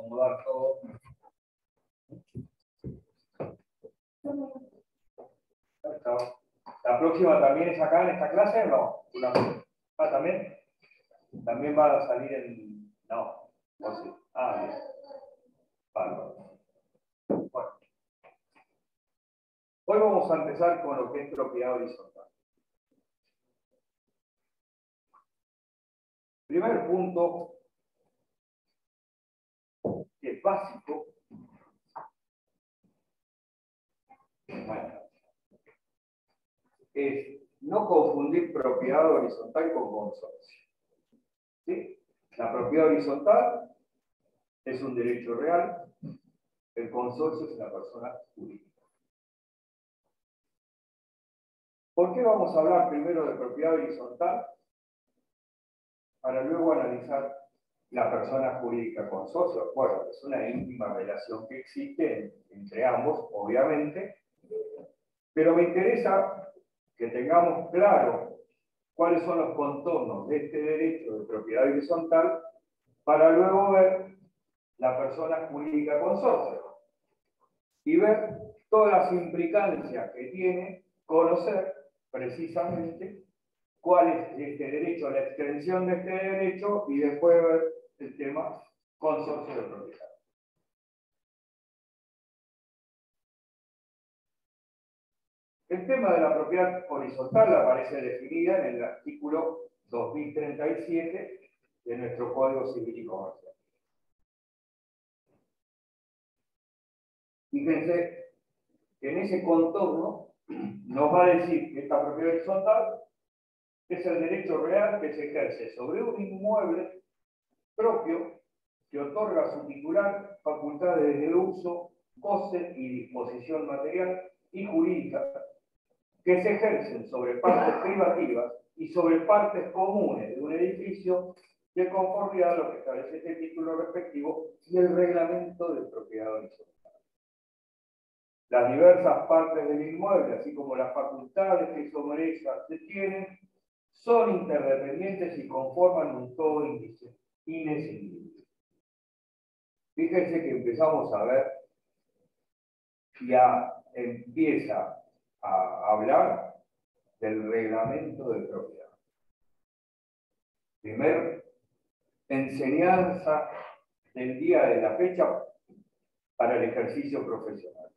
acomodar todo. La próxima también es acá en esta clase, ¿o no? Ah, también. También va a salir en. No, sé. Ah, bien. Vale. Bueno. Hoy vamos a empezar con lo que es propiedad horizontal. Primer punto, que es básico, es no confundir propiedad horizontal con consorcio. La propiedad horizontal es un derecho real, el consorcio es una persona jurídica. ¿Por qué vamos a hablar primero de propiedad horizontal? Para luego analizar la persona jurídica consorcio. Bueno, es una íntima relación que existe entre ambos, obviamente, pero me interesa que tengamos claro cuáles son los contornos de este derecho de propiedad horizontal para luego ver la persona jurídica consorcio y ver todas las implicancias que tiene conocer precisamente cuál es este derecho, la extensión de este derecho y después ver el tema consorcio de propiedad. El tema de la propiedad horizontal aparece definida en el artículo 2037 de nuestro Código Civil y Comercial. Fíjense que en ese contorno nos va a decir que esta propiedad horizontal es el derecho real que se ejerce sobre un inmueble propio que otorga a su titular facultades de uso, goce y disposición material y jurídica que se ejercen sobre partes privativas y sobre partes comunes de un edificio de conformidad a lo que establece este título respectivo y el reglamento de propiedad horizontal. Las diversas partes del inmueble, así como las facultades que sobre ellas se tienen, son interdependientes y conforman un todo inescindible. Fíjense que empezamos a ver, ya empieza a hablar del reglamento de propiedad. Primer enseñanza del día de la fecha para el ejercicio profesional.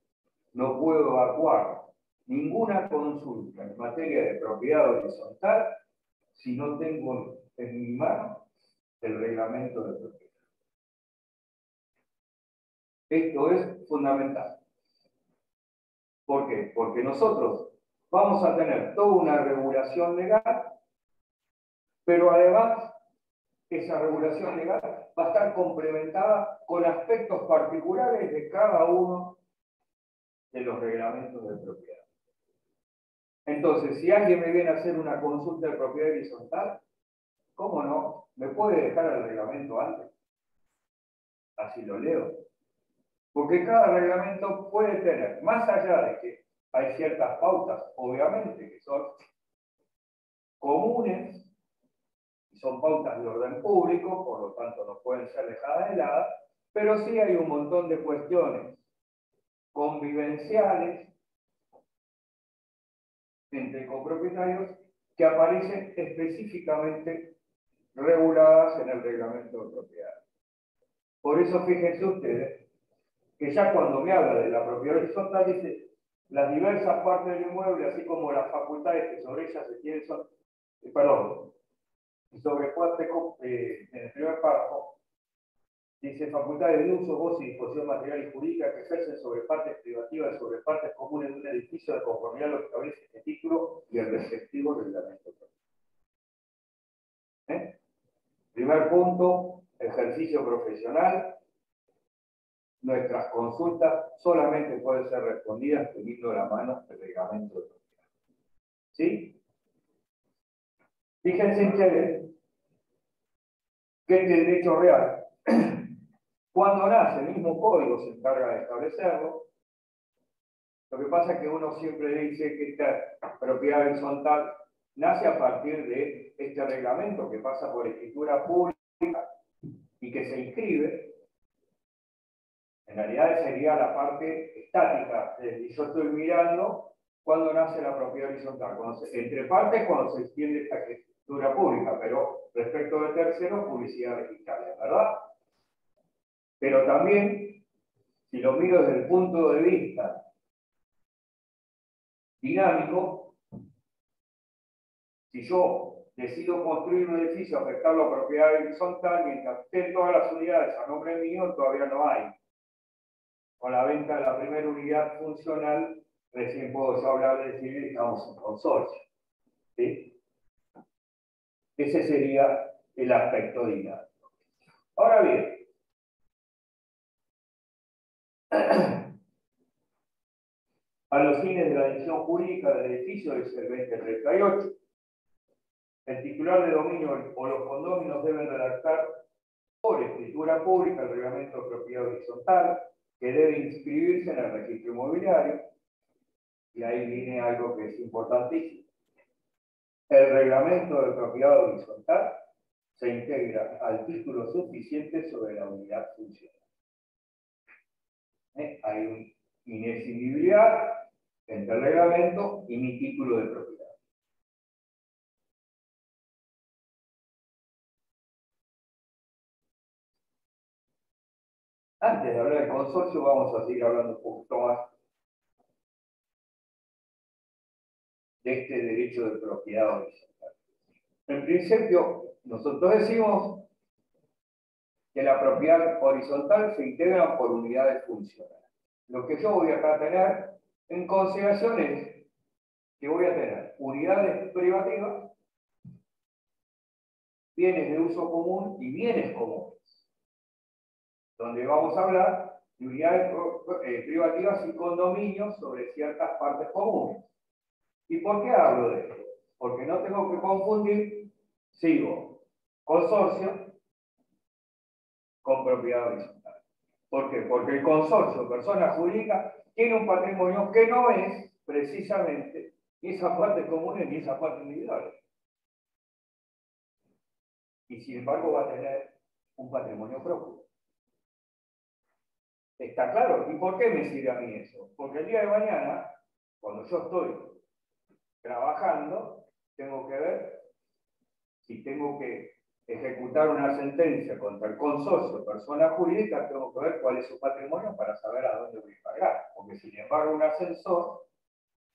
No puedo evacuar ninguna consulta en materia de propiedad horizontal si no tengo en mi mano el reglamento de propiedad. Esto es fundamental. ¿Por qué? Porque nosotros vamos a tener toda una regulación legal, pero además esa regulación legal va a estar complementada con aspectos particulares de cada uno de los reglamentos de propiedad. Entonces, si alguien me viene a hacer una consulta de propiedad horizontal, ¿cómo no? ¿Me puede dejar el reglamento antes? Así lo leo. Porque cada reglamento puede tener, más allá de que hay ciertas pautas, obviamente, que son comunes, y son pautas de orden público, por lo tanto no pueden ser dejadas de lado, pero sí hay un montón de cuestiones convivenciales entre copropietarios que aparecen específicamente reguladas en el reglamento de propiedad. Por eso fíjense ustedes que ya cuando me habla de la propiedad horizontal dice las diversas partes del inmueble, así como las facultades que sobre ellas se tienen, son, eh, perdón, sobre parte eh, en el primer párrafo, dice facultades de uso, voz y disposición material y jurídica que ejercen sobre partes privativas y sobre partes comunes de un edificio de conformidad a lo que establece este título y el respectivo reglamento. ¿Eh? Primer punto, ejercicio profesional, nuestras consultas solamente pueden ser respondidas teniendo la mano el reglamento de. ¿Sí? Fíjense ustedes que este derecho real, cuando nace el mismo código se encarga de establecerlo, lo que pasa es que uno siempre dice que esta propiedad horizontal nace a partir de este reglamento que pasa por escritura pública y que se inscribe En realidad sería la parte estática. Y yo estoy mirando cuando nace la propiedad horizontal. entre partes cuando se extiende esta escritura pública, pero respecto de terceros, publicidad registrada, ¿verdad? Pero también, si lo miro desde el punto de vista dinámico, si yo decido construir un edificio, afectar la propiedad horizontal, mientras estén todas las unidades a nombre mío, todavía no hay. Con la venta de la primera unidad funcional, recién puedo hablar de decir estamos en consorcio. ¿sí? Ese sería el aspecto dinámico. Ahora bien, a los fines de la edición jurídica del edificio, es el 2038, el titular de dominio o los condóminos deben redactar por escritura pública el reglamento de propiedad horizontal, que debe inscribirse en el registro inmobiliario, y ahí viene algo que es importantísimo. El reglamento de propiedad horizontal se integra al título suficiente sobre la unidad funcional. ¿Eh? Hay una inescindibilidad entre el reglamento y mi título de propiedad. De hablar del consorcio, vamos a seguir hablando un poquito más de este derecho de propiedad horizontal. En principio, nosotros decimos que la propiedad horizontal se integra por unidades funcionales. Lo que yo voy a tener en consideración es que voy a tener unidades privativas, bienes de uso común y bienes comunes, donde vamos a hablar de unidades eh, privativas y condominios sobre ciertas partes comunes. ¿Y por qué hablo de esto? Porque no tengo que confundir, sigo, consorcio con propiedad horizontal. ¿Por qué? Porque el consorcio, persona jurídica, tiene un patrimonio que no es precisamente ni esa parte común ni esa parte individual. Y sin embargo va a tener un patrimonio propio. ¿Está claro? ¿Y por qué me sirve a mí eso? Porque el día de mañana, cuando yo estoy trabajando, tengo que ver si tengo que ejecutar una sentencia contra el consorcio, persona jurídica, tengo que ver cuál es su patrimonio para saber a dónde voy a pagar. Porque sin embargo, un ascensor,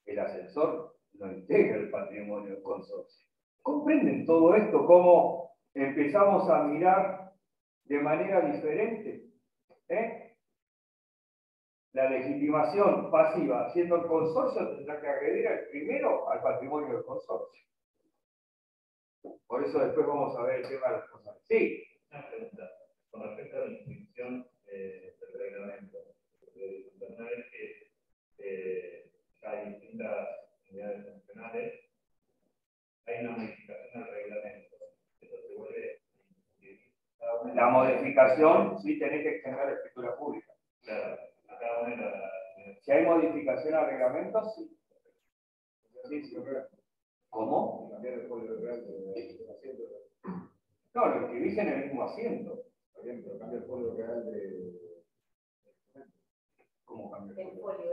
el ascensor no integra el patrimonio del consorcio. ¿Comprenden todo esto? ¿Cómo empezamos a mirar de manera diferente? ¿Eh? La legitimación pasiva, siendo el consorcio, tendrá que agredir primero al patrimonio del consorcio. Por eso después vamos a ver el tema de las cosas. Sí. Una pregunta. Con respecto a la inscripción eh, del reglamento, no es que eh, hay distintas unidades funcionales, hay una modificación del reglamento. Eso se vuelve. La modificación, sí, tenés que extender la escritura pública. Claro. Si hay modificación al reglamento, sí. ¿Cómo? No, lo escribís en el mismo asiento. Por ejemplo, cambia el folio real de. ¿Cómo cambia el folio?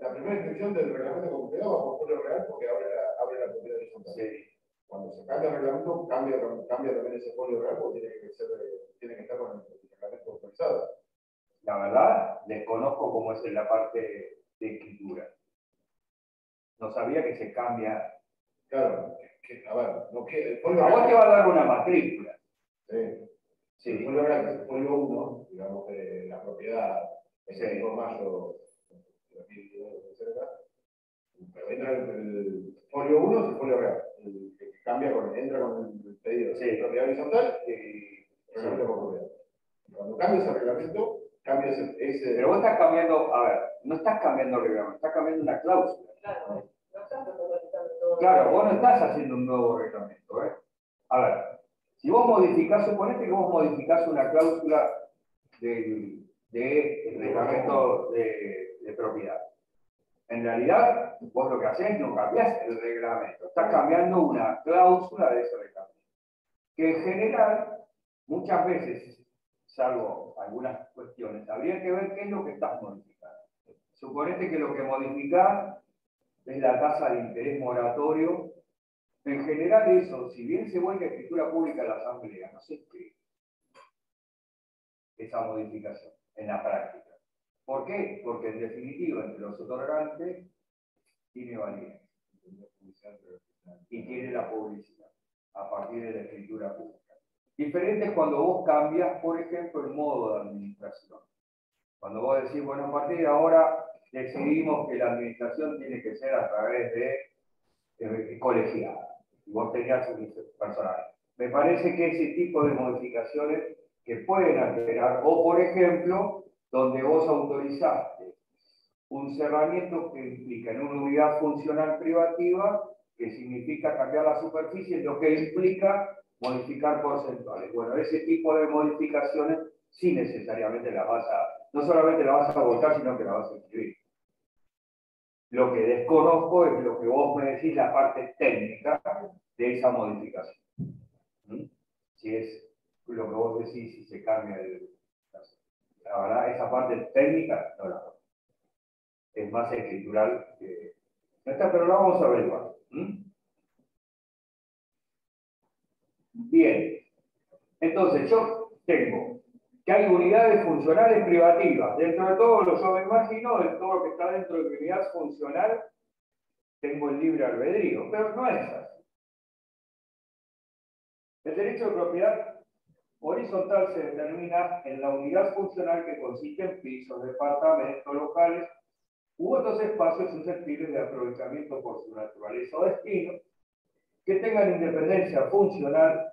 La primera inscripción del reglamento completo va por folio real porque abre la, abre la propiedad horizontal. Sí. Cuando se cambia el reglamento, cambia, cambia también ese folio real porque tiene que, ser, tiene que estar con el la verdad, desconozco cómo es en la parte de escritura. No sabía que se cambia. Claro, que, a ver, no que, a vos te va a dar una matrícula. Sí. Sí. Folio, el folio 1, digamos, de la propiedad, es el por mayo pero entra el, el folio 1 es el folio real, el que cambia con, entra con el pedido de propiedad horizontal y reglamento por propiedad. Cuando cambias el reglamento, cambias ese. Pero vos estás cambiando, a ver, no estás cambiando el reglamento, estás cambiando una cláusula. Claro, Claro, vos no estás haciendo un nuevo reglamento. ¿eh? A ver, si vos modificás, suponete que vos modificás una cláusula del de reglamento de, de, propiedad. En realidad, vos lo que haces no cambiás el reglamento, estás cambiando una cláusula de ese reglamento. Que en general, muchas veces salvo algunas cuestiones, habría que ver qué es lo que estás modificando. Suponete que lo que modificás es la tasa de interés moratorio. En general eso, si bien se vuelve escritura pública en la asamblea, no se escribe esa modificación en la práctica. ¿Por qué? Porque en definitiva entre los otorgantes tiene validez y tiene la publicidad a partir de la escritura pública. Diferente es cuando vos cambias, por ejemplo, el modo de administración. Cuando vos decís, bueno, a partir de ahora decidimos que la administración tiene que ser a través de, colegiada. Y vos tenías un personal. Me parece que ese tipo de modificaciones que pueden alterar, o por ejemplo, donde vos autorizaste un cerramiento que implica en una unidad funcional privativa, que significa cambiar la superficie, lo que implica modificar porcentuales. Bueno, ese tipo de modificaciones sí necesariamente las vas a, no solamente las vas a votar, sino que las vas a escribir. Lo que desconozco es lo que vos me decís, la parte técnica de esa modificación. ¿Mm? Si es lo que vos decís, si se cambia el... La verdad, esa parte técnica no la Es más escritural que... Pero la vamos a averiguar. ¿Mm? Bien. Entonces, yo tengo que hay unidades funcionales privativas. Dentro de todo lo yo me imagino, de todo lo que está dentro de mi unidad funcional, tengo el libre albedrío, pero no es así. El derecho de propiedad horizontal se determina en la unidad funcional que consiste en pisos, departamentos, locales u otros espacios susceptibles de aprovechamiento por su naturaleza o destino, que tengan independencia funcional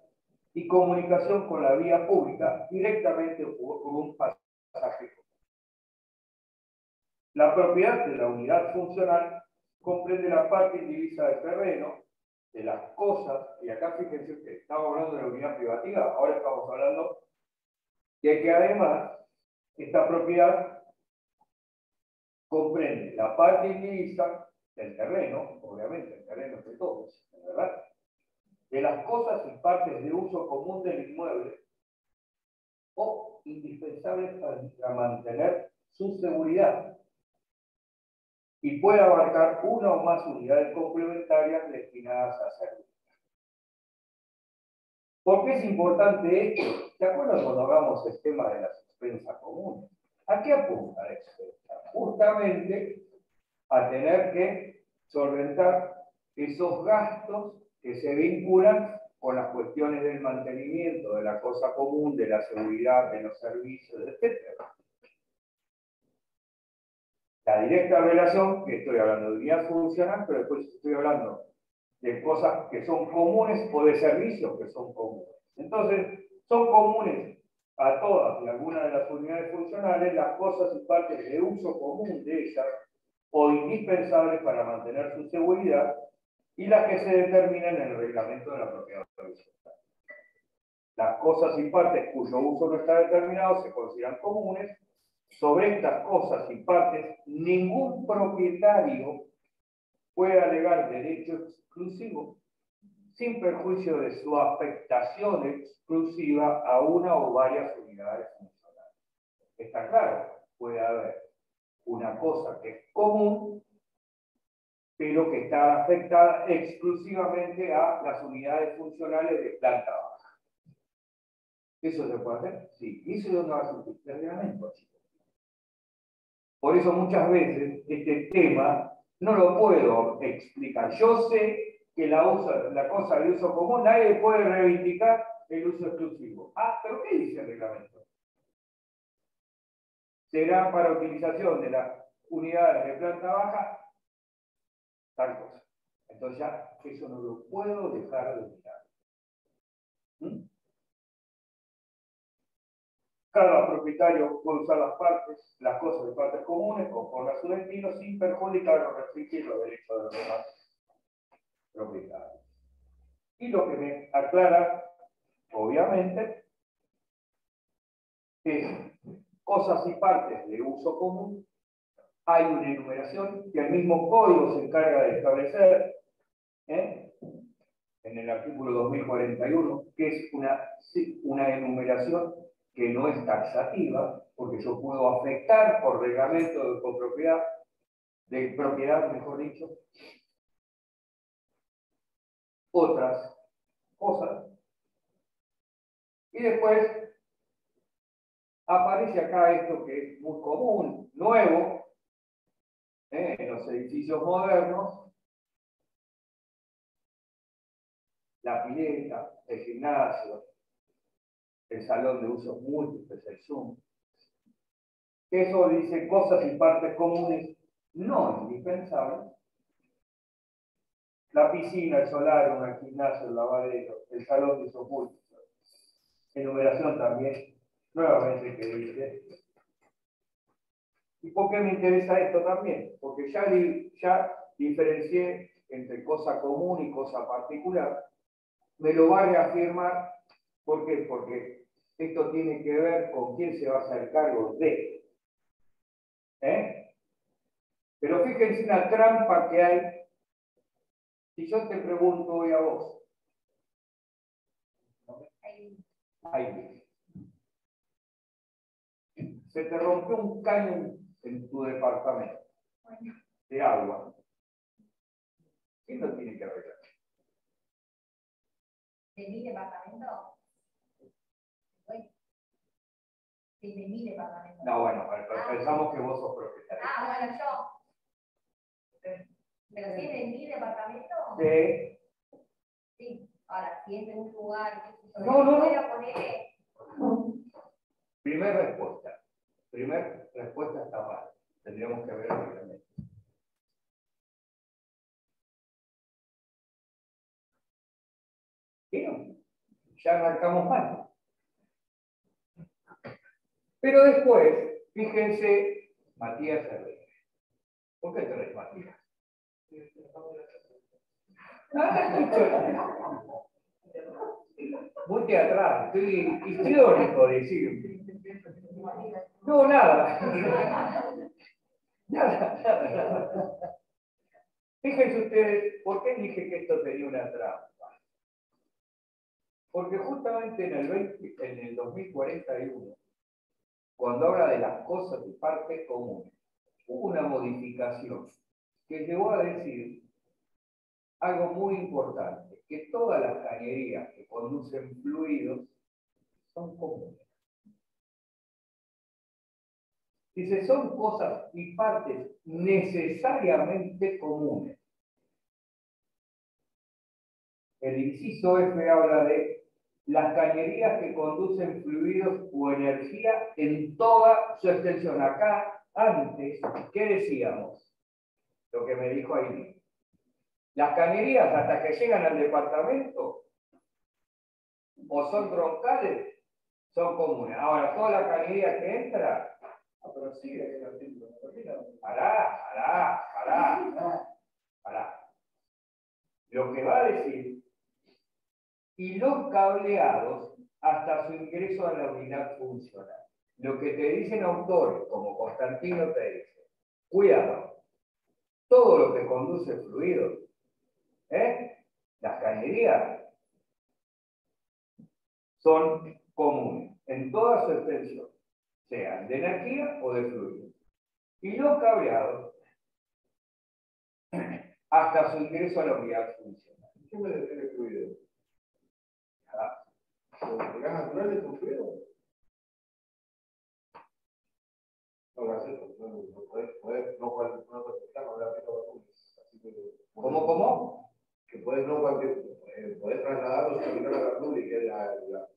y comunicación con la vía pública directamente por un pasaje. La propiedad de la unidad funcional comprende la parte indivisa del terreno, de las cosas, y acá fíjense que estamos hablando de la unidad privativa, ahora estamos hablando de que además esta propiedad comprende la parte indivisa del terreno, obviamente el terreno es de todos, ¿verdad? De las cosas y partes de uso común del inmueble o indispensables para mantener su seguridad y puede abarcar una o más unidades complementarias destinadas a servir. ¿Por qué es importante esto? ¿Se acuerdan cuando hablamos del tema de las expensas comunes? ¿A qué apunta la expensa? Justamente a tener que solventar esos gastos que se vinculan con las cuestiones del mantenimiento de la cosa común, de la seguridad, de los servicios, etc la directa relación, que estoy hablando de unidad funcional, pero después estoy hablando de cosas que son comunes o de servicios que son comunes. Entonces, son comunes a todas y algunas de las unidades funcionales las cosas y partes de uso común de ellas o indispensables para mantener su seguridad y las que se determinan en el reglamento de la propiedad horizontal. Las cosas y partes cuyo uso no está determinado se consideran comunes sobre estas cosas y partes, ningún propietario puede alegar derecho exclusivo sin perjuicio de su afectación exclusiva a una o varias unidades funcionales. Está claro, puede haber una cosa que es común, pero que está afectada exclusivamente a las unidades funcionales de planta baja. ¿Eso se puede hacer? Sí. ¿Y eso es donde va a surgir? El reglamento, por eso muchas veces este tema no lo puedo explicar. Yo sé que la, la cosa de uso común, nadie puede reivindicar el uso exclusivo. Ah, pero ¿qué dice el reglamento? Será para utilización de las unidades de planta baja tal cosa. Entonces ya eso no lo puedo dejar de mirar. ¿Mm? Cada propietario puede usar las partes, las cosas de partes comunes conforme a su destino sin perjudicar o restringir los derechos de los demás propietarios. Y lo que me aclara, obviamente, es cosas y partes de uso común. Hay una enumeración que el mismo código se encarga de establecer ¿eh? en el artículo 2041, que es una, una enumeración que no es taxativa, porque yo puedo afectar por reglamento de copropiedad, de propiedad, mejor dicho, otras cosas. Y después aparece acá esto que es muy común, nuevo, ¿eh? en los edificios modernos, la pileta, el gimnasio, el salón de usos múltiples, el Zoom. Eso dice cosas y partes comunes no indispensables. La piscina, el solar, el gimnasio, el lavadero, el salón de usos múltiples. Enumeración también, nuevamente que dice. ¿Y por qué me interesa esto también? Porque ya, ya diferencié entre cosa común y cosa particular. Me lo va a reafirmar. ¿Por qué? Porque esto tiene que ver con quién se va a hacer cargo de. ¿Eh? Pero fíjense una trampa que hay. Si yo te pregunto hoy a vos. Ahí. Se te rompió un caño en tu departamento de agua. ¿Quién lo tiene que arreglar? ¿De mi departamento? de mi departamento. No, bueno, ah, pensamos que vos sos propietario. Ah, bueno, yo. ¿Pero si es de mi departamento? Sí. Sí. Ahora, si es de un lugar. No, no, no. Primera respuesta. Primera respuesta está mal. Tendríamos que ver el Bien, ya arrancamos mal. Pero después, fíjense, Matías se ¿Por qué te reís, Matías? Muy teatral, estoy histriónico, decir. No, nada. Nada, nada. Fíjense ustedes, ¿por qué dije que esto tenía una trampa? Porque justamente en el, 20, en el 2041 cuando habla de las cosas y partes comunes, hubo una modificación que llegó a decir algo muy importante, que todas las cañerías que conducen fluidos son comunes. Dice, son cosas y partes necesariamente comunes. El inciso F habla de las cañerías que conducen fluidos o energía en toda su extensión. Acá, antes, ¿qué decíamos? Lo que me dijo ahí. Las cañerías, hasta que llegan al departamento, o son troncales, son comunes. Ahora, toda la cañería que entra, el artículo. Pará, pará, pará, pará. Lo que va a decir y los cableados hasta su ingreso a la unidad funcional. Lo que te dicen autores, como Constantino te dice, cuidado, todo lo que conduce fluidos, ¿eh? las cañerías, son comunes en toda su extensión, sean de energía o de fluidos. Y los cableados hasta su ingreso a la unidad funcional. ¿Qué fluido? ¿El gas natural es un fluido? No, gracias. No, no, puedes, no, puedes, no ¿Cómo, cómo? Que puedes no cualquier, puedes trasladarlo sin a la que es la, la,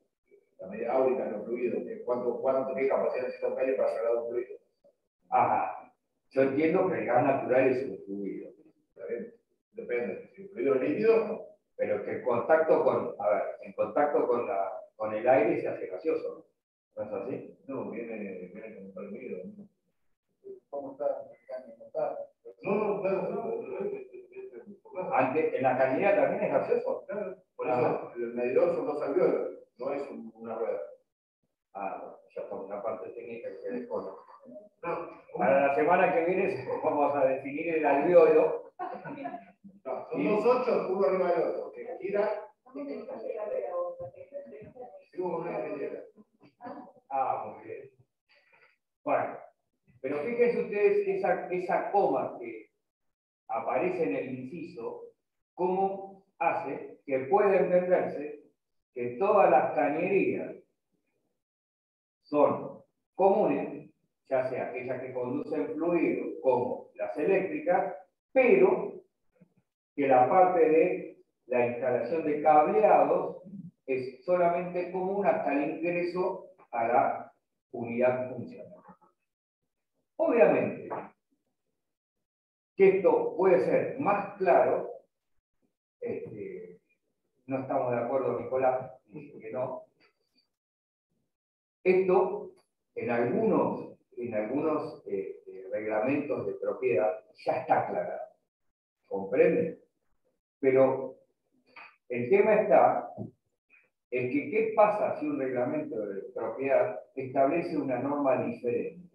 la media áurica los fluidos, que cuánto, cuánto, qué capacidad necesita un calle para trasladar un fluido. Ajá. Yo entiendo que el gas natural es un fluido. Depende. Si el fluido es líquido, no que contacto con, a ver, en contacto con, la, con el aire se hace gaseoso, ¿no? es así? No, viene, viene con ¿no? ¿Cómo está? No, no, claro, no. Antes, en la cañería también es gaseoso. Claro, por eso el medidor son dos alveolos, no es una rueda. Ah, bueno, ya está una parte técnica que se desconoce. Para la semana que viene vamos a definir el alveolo no, son dos ocho, uno arriba del otro. Que gira. Pero fíjense ustedes esa, coma que aparece en el inciso, cómo hace que pueda entenderse que todas las cañerías son comunes, ya sea aquellas que conducen fluidos como las eléctricas, pero que la parte de la instalación de cableados es solamente común hasta el ingreso a la unidad funcional. Obviamente, que esto puede ser más claro, este, no estamos de acuerdo, Nicolás, dice que no. Esto, en algunos, en algunos este, reglamentos de propiedad, ya está aclarado. ¿Comprenden? Pero el tema está en que qué pasa si un reglamento de propiedad establece una norma diferente,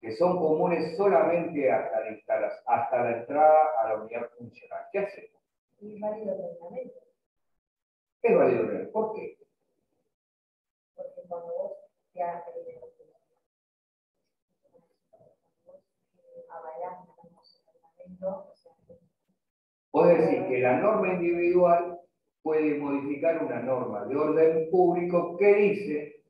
que son comunes solamente hasta la, hasta la entrada a la unidad funcional. ¿Qué hacemos? Es válido el reglamento. Es válido el reglamento. ¿Por qué? Porque cuando vos te hagas el avalás el reglamento, Puede decir que la norma individual puede modificar una norma de orden público que dice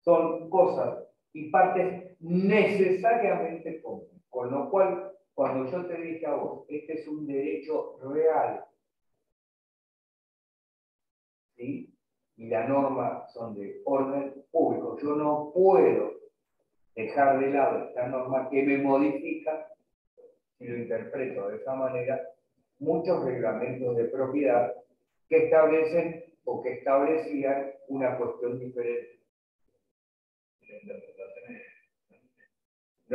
son cosas y partes necesariamente comunes. Con lo cual, cuando yo te dije a vos, este es un derecho real, ¿sí? y la norma son de orden público, yo no puedo dejar de lado esta norma que me modifica si lo interpreto de esa manera, muchos reglamentos de propiedad que establecen o que establecían una cuestión diferente.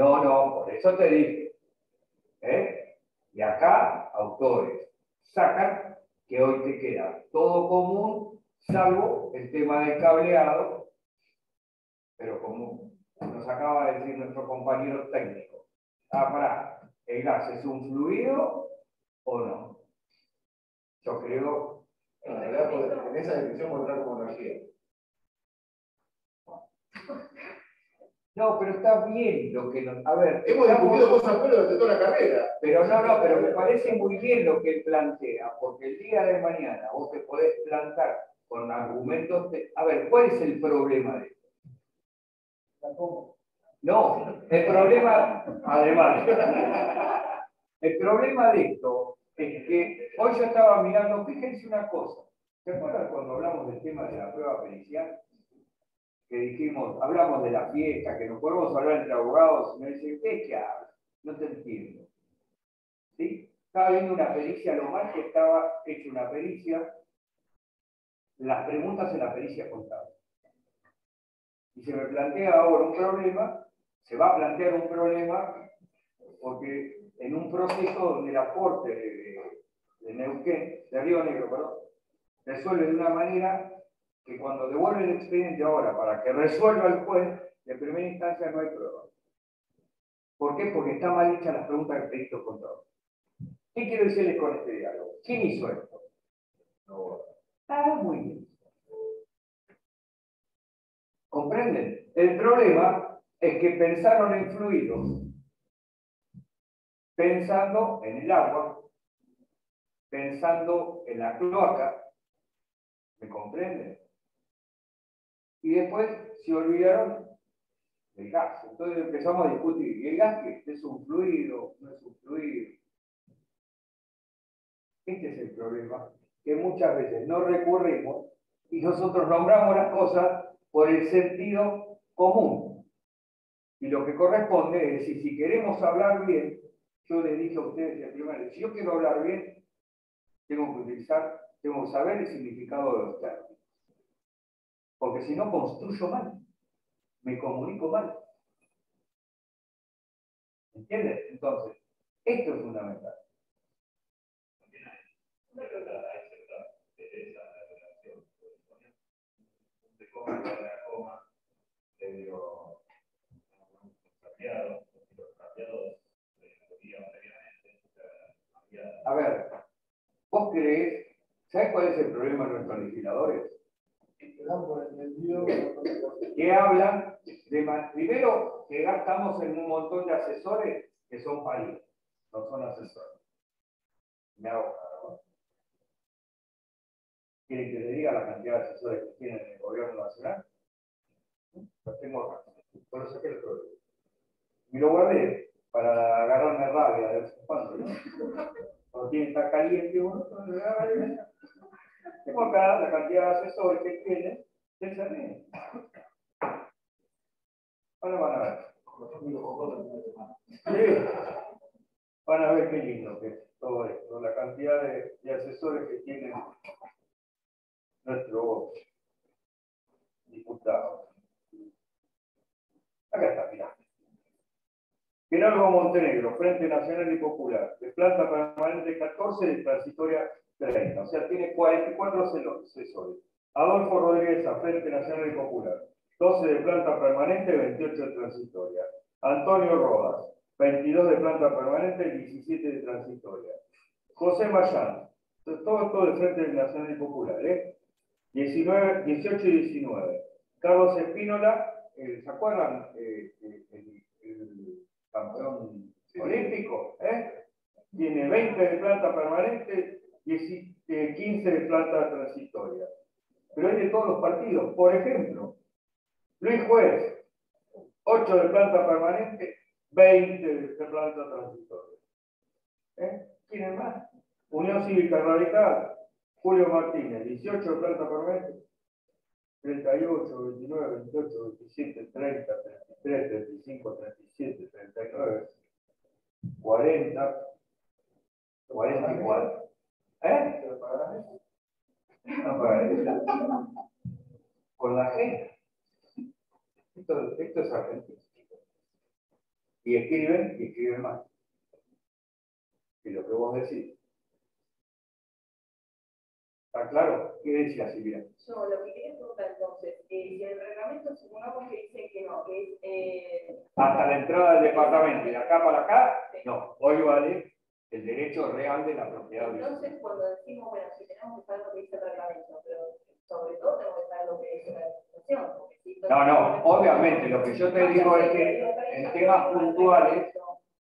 No, no, por eso te dije. ¿eh? Y acá, autores sacan que hoy te queda todo común, salvo el tema del cableado, pero como nos acaba de decir nuestro compañero técnico. Ah, para, ¿El gas es un fluido o no? Yo creo. En realidad, en esa definición puede como. No, pero está bien lo que nos. A ver. Hemos discutido cosas buenas durante toda la carrera. Pero no, no, pero me parece muy bien lo que él plantea, porque el día de mañana vos te podés plantar con argumentos. De... A ver, ¿cuál es el problema de esto? No, el problema, además, el problema de esto es que hoy yo estaba mirando, fíjense una cosa, ¿se acuerdan cuando hablamos del tema de la prueba pericial? Que dijimos, hablamos de la fiesta, que nos podemos hablar entre abogados, y me dicen, ¿qué que habla? No te entiendo. ¿Sí? Estaba viendo una pericia, lo mal que estaba hecha una pericia, las preguntas en la pericia contable. Y se me plantea ahora un problema se va a plantear un problema porque en un proceso donde el aporte de, de, Neuquén, de Río Negro, perdón, resuelve de una manera que cuando devuelve el expediente ahora para que resuelva el juez, de primera instancia no hay prueba. ¿Por qué? Porque está mal hecha las preguntas que te contado. ¿Qué quiero decirles con este diálogo? ¿Quién hizo esto? No. Ah, muy bien. ¿Comprenden? El problema es que pensaron en fluidos, pensando en el agua, pensando en la cloaca, ¿me comprenden? Y después se olvidaron del gas. Entonces empezamos a discutir, ¿y el gas qué? ¿Es un fluido? ¿No es un fluido? Este es el problema, que muchas veces no recurrimos y nosotros nombramos las cosas por el sentido común. Y lo que corresponde es decir, si queremos hablar bien, yo le dije a ustedes en si yo quiero hablar bien, tengo que utilizar, tengo que saber el significado de los términos. Porque si no, construyo mal, me comunico mal. ¿Entiendes? Entonces, esto es fundamental. La coma, le digo, a ver, ¿vos crees, ¿sabes cuál es el problema de nuestros legisladores? Que hablan de primero que gastamos en un montón de asesores que son países, no son asesores. Me hago. ¿Quieren que le diga la cantidad de asesores que tiene el gobierno nacional? Lo tengo acá, por eso que el problema. Y lo guardé para agarrarme rabia de vez en cuando, ¿no? Cuando tiene está caliente uno. Tengo acá la cantidad de asesores que tiene del CERNI. Ahora van a ver. Van a ver qué lindo que es todo esto, la cantidad de, asesores que tiene nuestro diputado. Acá está, mira. Gerardo Montenegro, Frente Nacional y Popular, de planta permanente 14, de transitoria 30, o sea, tiene 44 asesores. Adolfo Rodríguez, Frente Nacional y Popular, 12 de planta permanente, 28 de transitoria. Antonio Rodas, 22 de planta permanente, 17 de transitoria. José Mayán, todo esto de Frente Nacional y Popular, ¿eh? 19, 18 y 19. Carlos Espínola, eh, ¿se acuerdan? Eh, eh, el, el campeón olímpico, ¿eh? Tiene 20 de planta permanente, 10 eh, 15 de planta transitoria. Pero hay de todos los partidos. Por ejemplo, Luis Juez, 8 de planta permanente, 20 de planta transitoria. ¿Eh? ¿Quién es más? Unión Cívica Radical, Julio Martínez, 18 de planta permanente, 38, 29, 28, 27, 30, 33, 35, 37, 39, 40, 44. ¿Eh? Con la gente. Esto, esto es argentino. Y escriben y escriben más. Y lo que vos decís. ¿Está claro? ¿Qué decía Silvia? Yo lo que quería preguntar entonces, eh, si el reglamento supongamos que dice que no, que es eh, Hasta la entrada del departamento y de acá para acá, no. Hoy vale el derecho real de la propiedad. entonces cuando decimos, bueno, si tenemos que saber lo que dice el reglamento, pero sobre todo tenemos que saber lo que dice la si No, no, obviamente, lo que yo te digo es que en temas puntuales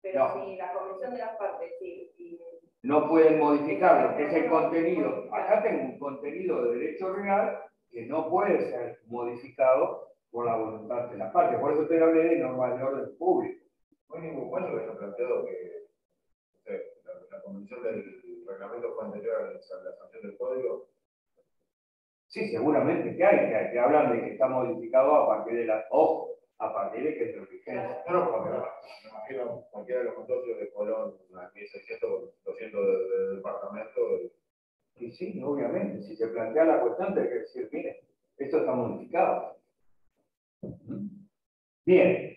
Pero no. si la convención de las partes, sí, y no pueden modificar lo que es el contenido. Acá tengo un contenido de derecho real que no puede ser modificado por la voluntad de las partes. Por eso te hablé de norma de orden público. No hay ningún caso que planteado que la, la convención del reglamento fue anterior a la, a la sanción del código. Sí, seguramente que hay, que, hay, que hablan de que está modificado a partir de la, ojo, a partir de que entró en vigencia. No, no, porque me imagino cualquiera de los consorcios de Colón, unas 1600, 200 de- del departamento, Y sí, obviamente, si se plantea la cuestión, hay que decir, mire, esto está modificado. Bien.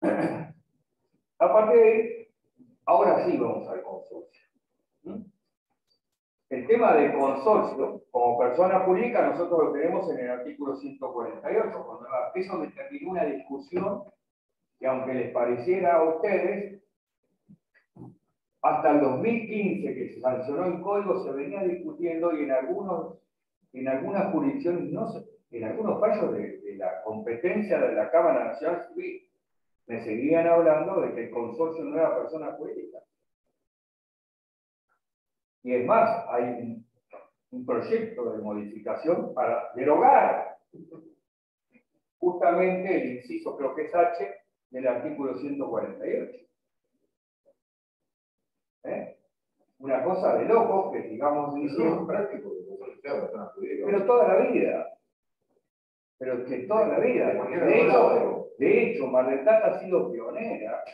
A partir de ahí, ahora sí vamos al consorcio. ¿Mm? El tema del consorcio, como persona jurídica, nosotros lo tenemos en el artículo 148, cuando eso me terminó una discusión que aunque les pareciera a ustedes, hasta el 2015 que se sancionó el código se venía discutiendo y en algunos en algunas jurisdicciones no se- en algunos fallos de, de la competencia de la Cámara Nacional Civil me seguían hablando de que el consorcio no era persona jurídica. Y es más, hay un, proyecto de modificación para derogar justamente el inciso, creo que es H, del artículo 148. ¿Eh? Una cosa de locos que es diciendo, práctico, pero toda la vida. Pero que toda la vida. De hecho, de hecho ha sido pionera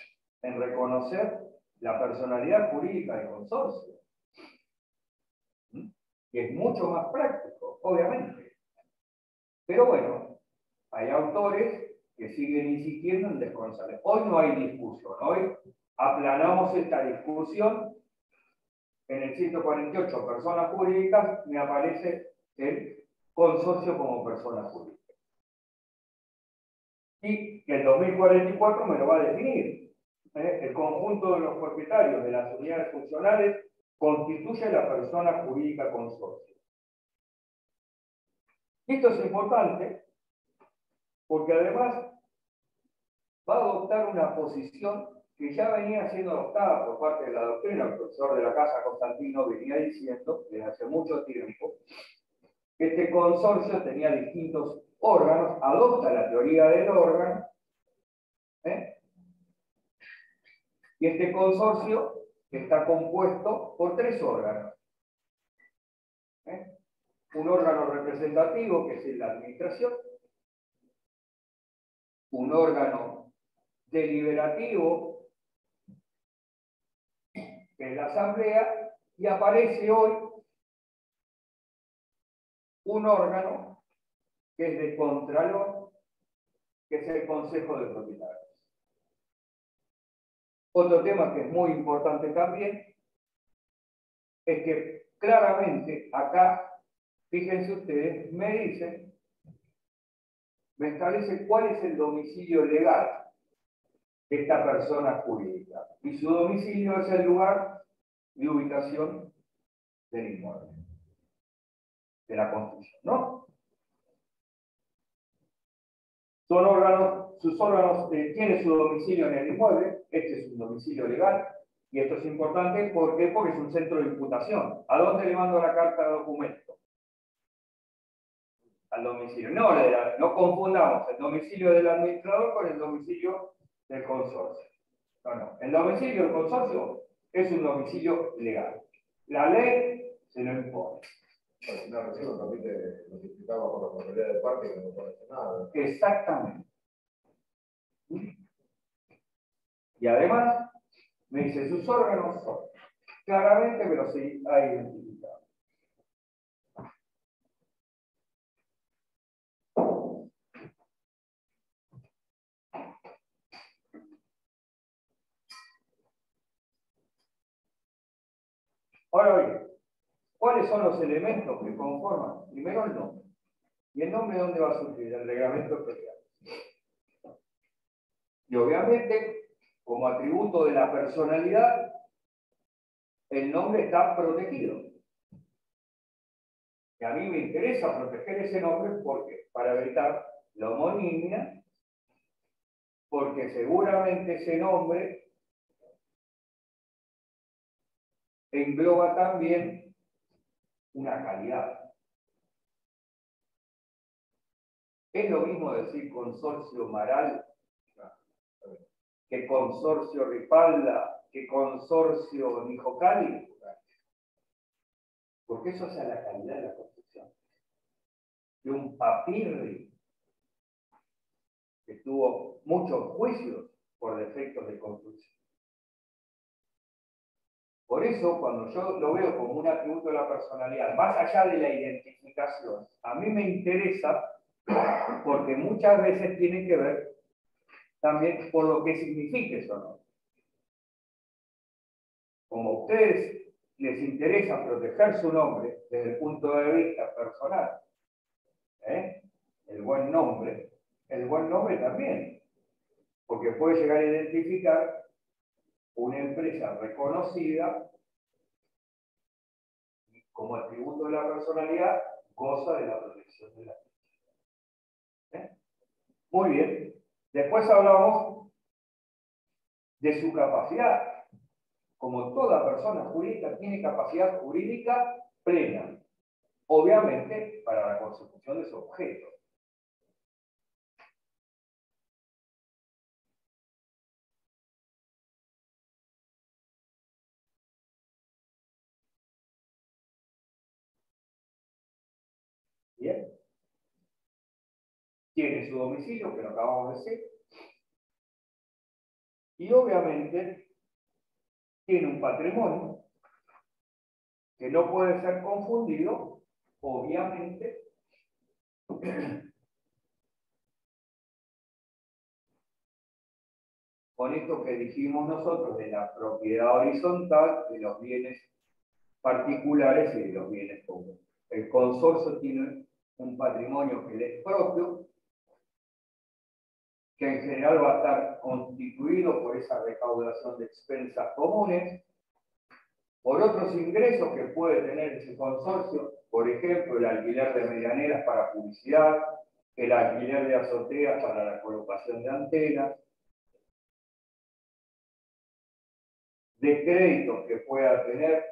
en reconocer la personalidad jurídica del consorcio. Y es mucho más práctico, obviamente. Pero bueno, hay autores que siguen insistiendo en desconocer. Hoy no hay discusión, hoy aplanamos esta discusión. En el 148, personas jurídicas, me aparece el consorcio como persona jurídica. Y el 2044 me lo va a definir. ¿eh? El conjunto de los propietarios de las unidades funcionales constituye la persona jurídica consorcio. Esto es importante porque además va a adoptar una posición que ya venía siendo adoptada por parte de la doctrina, el profesor de la Casa Constantino venía diciendo desde hace mucho tiempo, que este consorcio tenía distintos órganos, adopta la teoría del órgano, ¿eh? y este consorcio está compuesto por tres órganos. ¿eh? Un órgano representativo, que es la administración, un órgano deliberativo, que es la asamblea, y aparece hoy un órgano que es de contralor, que es el Consejo de Propietarios. Otro tema que es muy importante también es que claramente acá, fíjense ustedes, me dicen, me establece cuál es el domicilio legal de esta persona jurídica. Y su domicilio es el lugar de ubicación del inmueble, de la construcción, ¿no? Son órganos, sus órganos eh, tienen su domicilio en el inmueble, este es un domicilio legal, y esto es importante ¿por qué? porque es un centro de imputación. ¿A dónde le mando la carta de documento? Al domicilio. No, no confundamos el domicilio del administrador con el domicilio del consorcio. No, no. El domicilio del consorcio es un domicilio legal. La ley se lo impone. No, recién nos permite, por la mayoría del parque que no puede hacer nada. Exactamente. Y además, me dice, sus órganos. Claramente me los ha identificado. Ahora bien, ¿cuáles son los elementos que conforman? Primero el nombre. ¿Y el nombre dónde va a surgir? El reglamento especial. Y obviamente, como atributo de la personalidad, el nombre está protegido. Y a mí me interesa proteger ese nombre porque para evitar la homonimia, porque seguramente ese nombre engloba también una calidad. Es lo mismo decir consorcio Maral que consorcio Ripalda, que consorcio Nijocali, porque eso es la calidad de la construcción. De un papirri que tuvo muchos juicios por defectos de construcción. Por eso, cuando yo lo veo como un atributo de la personalidad, más allá de la identificación, a mí me interesa porque muchas veces tiene que ver también por lo que signifique eso no. Como a ustedes les interesa proteger su nombre desde el punto de vista personal, ¿eh? el buen nombre, el buen nombre también, porque puede llegar a identificar una empresa reconocida como atributo de la personalidad goza de la protección de la ¿Eh? Muy bien. Después hablamos de su capacidad. Como toda persona jurídica tiene capacidad jurídica plena. Obviamente para la consecución de su objeto. Su domicilio, que lo acabamos de decir. Y obviamente tiene un patrimonio que no puede ser confundido, obviamente, con esto que dijimos nosotros de la propiedad horizontal de los bienes particulares y de los bienes comunes. El consorcio tiene un patrimonio que le es propio, que en general va a estar constituido por esa recaudación de expensas comunes, por otros ingresos que puede tener ese consorcio, por ejemplo, el alquiler de medianeras para publicidad, el alquiler de azoteas para la colocación de antenas, de créditos que pueda tener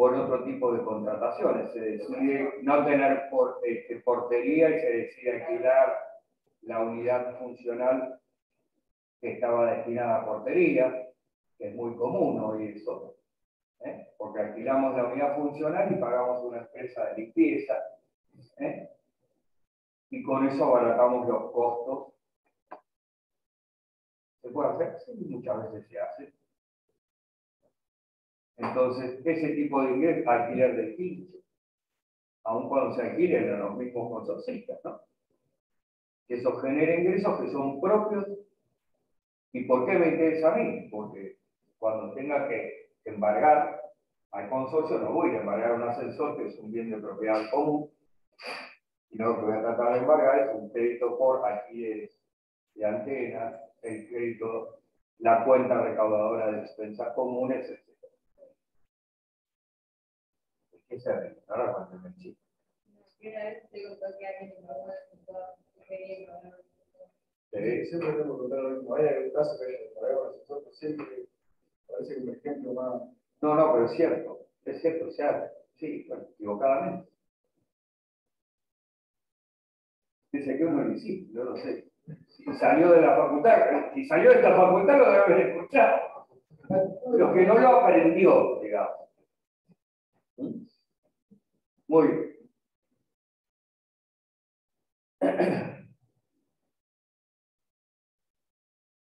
por otro tipo de contrataciones. Se decide no tener este, portería y se decide alquilar la unidad funcional que estaba destinada a portería, que es muy común hoy eso, ¿eh? porque alquilamos la unidad funcional y pagamos una empresa de limpieza, ¿eh? y con eso abaratamos los costos. ¿Se puede hacer? Sí, muchas veces se hace. Entonces, ese tipo de ingresos, alquiler de quincho, aun cuando se alquilen a los mismos consorcistas, ¿no? Que eso genera ingresos que son propios. ¿Y por qué me interesa a mí? Porque cuando tenga que embargar al consorcio, no voy a embargar un ascensor, que es un bien de propiedad común, sino lo que voy a tratar de embargar es un crédito por alquileres de antenas, el crédito, la cuenta recaudadora de expensas comunes, que se ahora cuando me chico. Sí, siempre tengo que contar lo mismo. Hay algún caso que para siempre parece que un ejemplo más. No, no, pero es cierto, es cierto, o sea, sí, bueno, equivocadamente. Dice que uno lo hiciste, yo lo sé. Si salió de la facultad, si salió de esta facultad lo debe haber escuchado. Lo que no lo aprendió, digamos. Muy bien.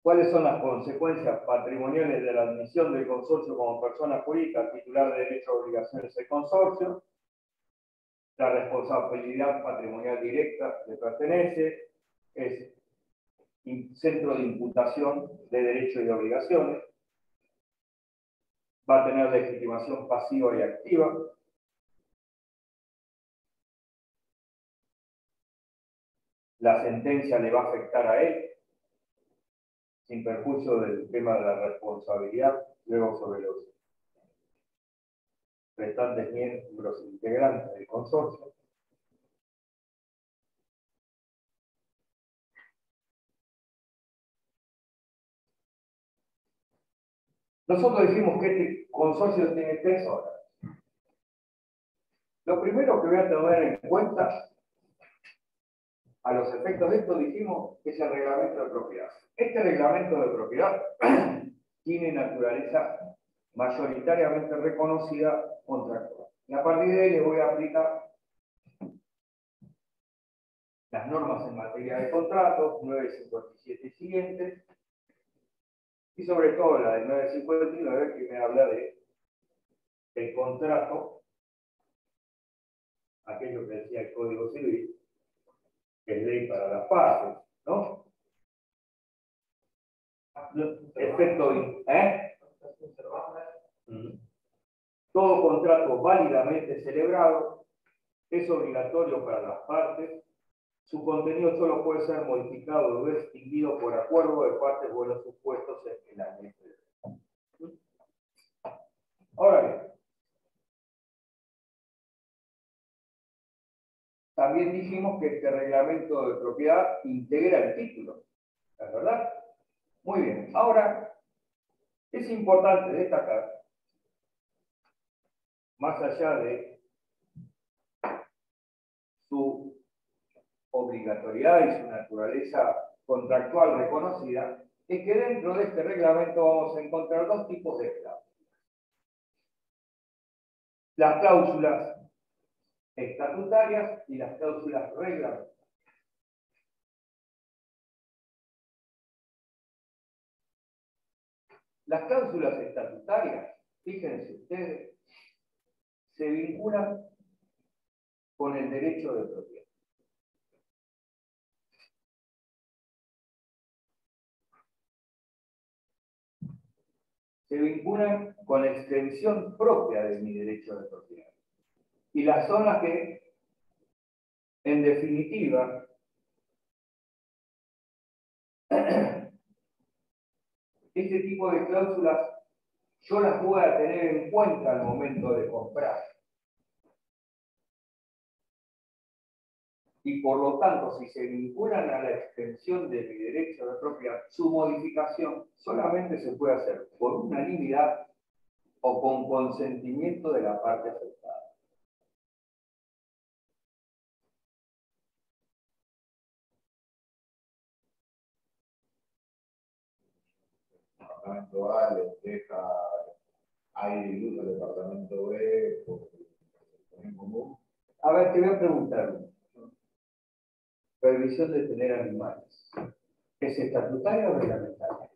¿Cuáles son las consecuencias patrimoniales de la admisión del consorcio como persona jurídica titular de derechos y obligaciones del consorcio? La responsabilidad patrimonial directa le pertenece, es centro de imputación de derechos y obligaciones, va a tener legitimación pasiva y activa, la sentencia le va a afectar a él, sin perjuicio del tema de la responsabilidad, luego sobre los restantes miembros integrantes del consorcio. Nosotros dijimos que este consorcio tiene tres horas. Lo primero que voy a tener en cuenta a los efectos de esto dijimos que es el reglamento de propiedad. Este reglamento de propiedad tiene naturaleza mayoritariamente reconocida contractual. Y a partir de ahí le voy a aplicar las normas en materia de contratos, 957 y siguientes, y sobre todo la de 959 que me habla de el contrato, aquello que decía el Código Civil, es ley para las partes, ¿no? Efecto, ¿eh? Todo contrato válidamente celebrado es obligatorio para las partes. Su contenido solo puede ser modificado o extinguido por acuerdo de partes o los supuestos en la ley Ahora bien, También dijimos que este reglamento de propiedad integra el título. ¿Es verdad? Muy bien. Ahora, es importante destacar, más allá de su obligatoriedad y su naturaleza contractual reconocida, es que dentro de este reglamento vamos a encontrar dos tipos de cláusulas. Las cláusulas estatutarias y las cláusulas reglamentarias. Las cláusulas estatutarias, fíjense ustedes, se vinculan con el derecho de propiedad. Se vinculan con la extensión propia de mi derecho de propiedad y las zonas que, en definitiva, este tipo de cláusulas yo las voy a tener en cuenta al momento de comprar. Y por lo tanto, si se vinculan a la extensión de mi derecho de propiedad, su modificación solamente se puede hacer por unanimidad o con consentimiento de la parte afectada. Departamento A les deja aire y luz al departamento B por en común. A ver, te voy a preguntar. Previsión de tener animales. ¿Es estatutaria o reglamentaria?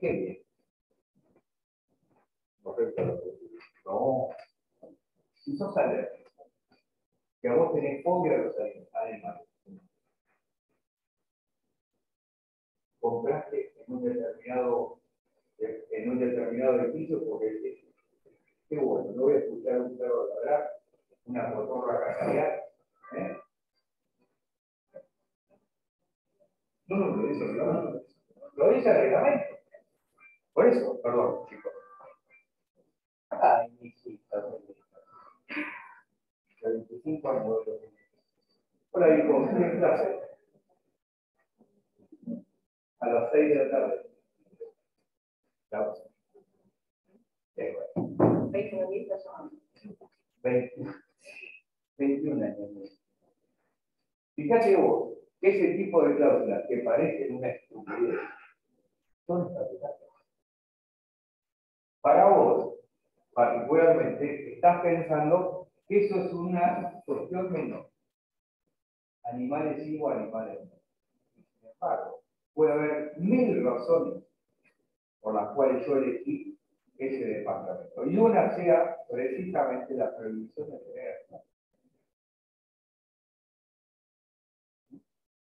Qué bien. Correcto. No. Si sos alérgico, que vos tenés fobia a los animales. Compraste en un determinado, en un determinado edificio porque qué bueno, no voy a escuchar un perro ladrar, una cotorra cacarear. ¿eh? No, no, lo dice el reglamento. Lo dice el reglamento. Por eso, perdón, chicos. Ay, mi hijita. 25 años. Hola, hijo, ¿tienes clase? A las 6 de la tarde. Claro. Eh, bueno, 20 minutos son. 20, 21 años. Fíjate vos, que ese tipo de cláusulas que parecen una estupidez son estatutarias. Para vos, particularmente, estás pensando que eso es una cuestión menor. Animales sí o animales no. Sin embargo, puede haber mil razones por las cuales yo elegí ese departamento. Y una sea precisamente la previsión de tener.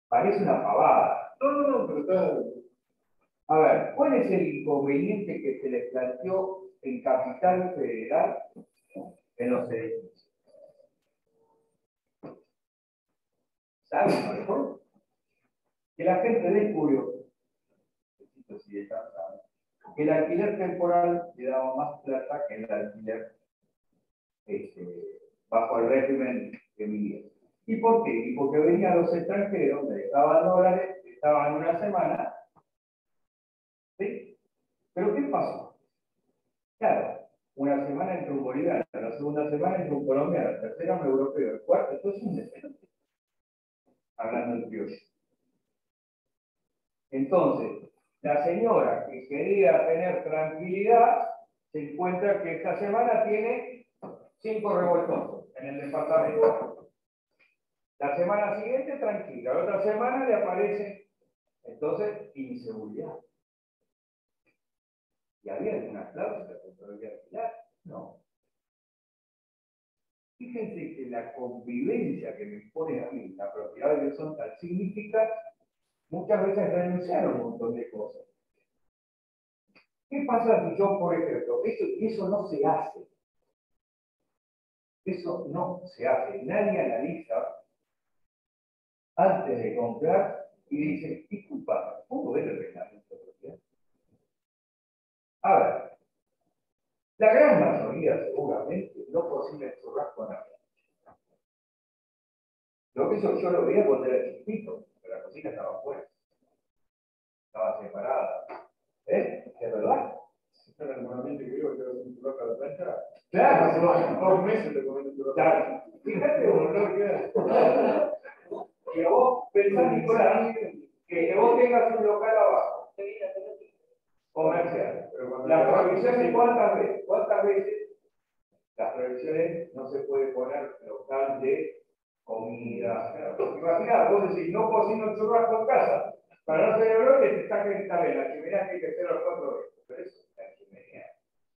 Parece una pavada. No, no, no, pero está. A ver, ¿cuál es el inconveniente que se les planteó en Capital Federal en los edificios? ¿Saben mejor? Que la gente descubrió que el alquiler temporal le daba más plata que el alquiler este, bajo el régimen de vivienda. ¿Y por qué? Y porque venían los extranjeros, le dejaban dólares, estaban una semana. ¿Sí? ¿Pero qué pasó? Claro, una semana entre un boliviano, la segunda semana entre un colombiano, la tercera un europeo, el cuarto, esto es un desastre. Hablando en criollo. Entonces, la señora que quería tener tranquilidad se encuentra que esta semana tiene cinco revoltosos en el departamento. La semana siguiente tranquila, la otra semana le aparece entonces inseguridad. ¿Y había alguna cláusula contra el alquilar? No. Fíjense que la convivencia que me pone a mí la propiedad horizontal significa muchas veces renunciar a un montón de cosas. ¿Qué pasa si yo, por ejemplo, eso, eso no se hace? Eso no se hace. Nadie analiza antes de comprar y dice, disculpa, ¿puedo ver el reglamento? A ver, la gran mayoría seguramente no el churrasco la Lo que eso yo lo veía cuando era chiquito, pero la cocina estaba afuera. Estaba separada. ¿Eh? ¿Es verdad? Normalmente creo que era un churrasco a la plancha. Claro, dos meses te comí un churrasco. Claro. Fíjate vos, ¿no? que vos pensás, Nicolás, que vos tengas un local abajo, comercial. Las provisiones, ¿cuántas veces? ¿Cuántas veces? Las provisiones no se puede poner local de comida. Imagínate, vos decís, no cocino churrasco en casa. Para no celebrar, que te saquen esta vez, la chimenea tiene que ser a los cuatro veces. Pero eso es la chimenea.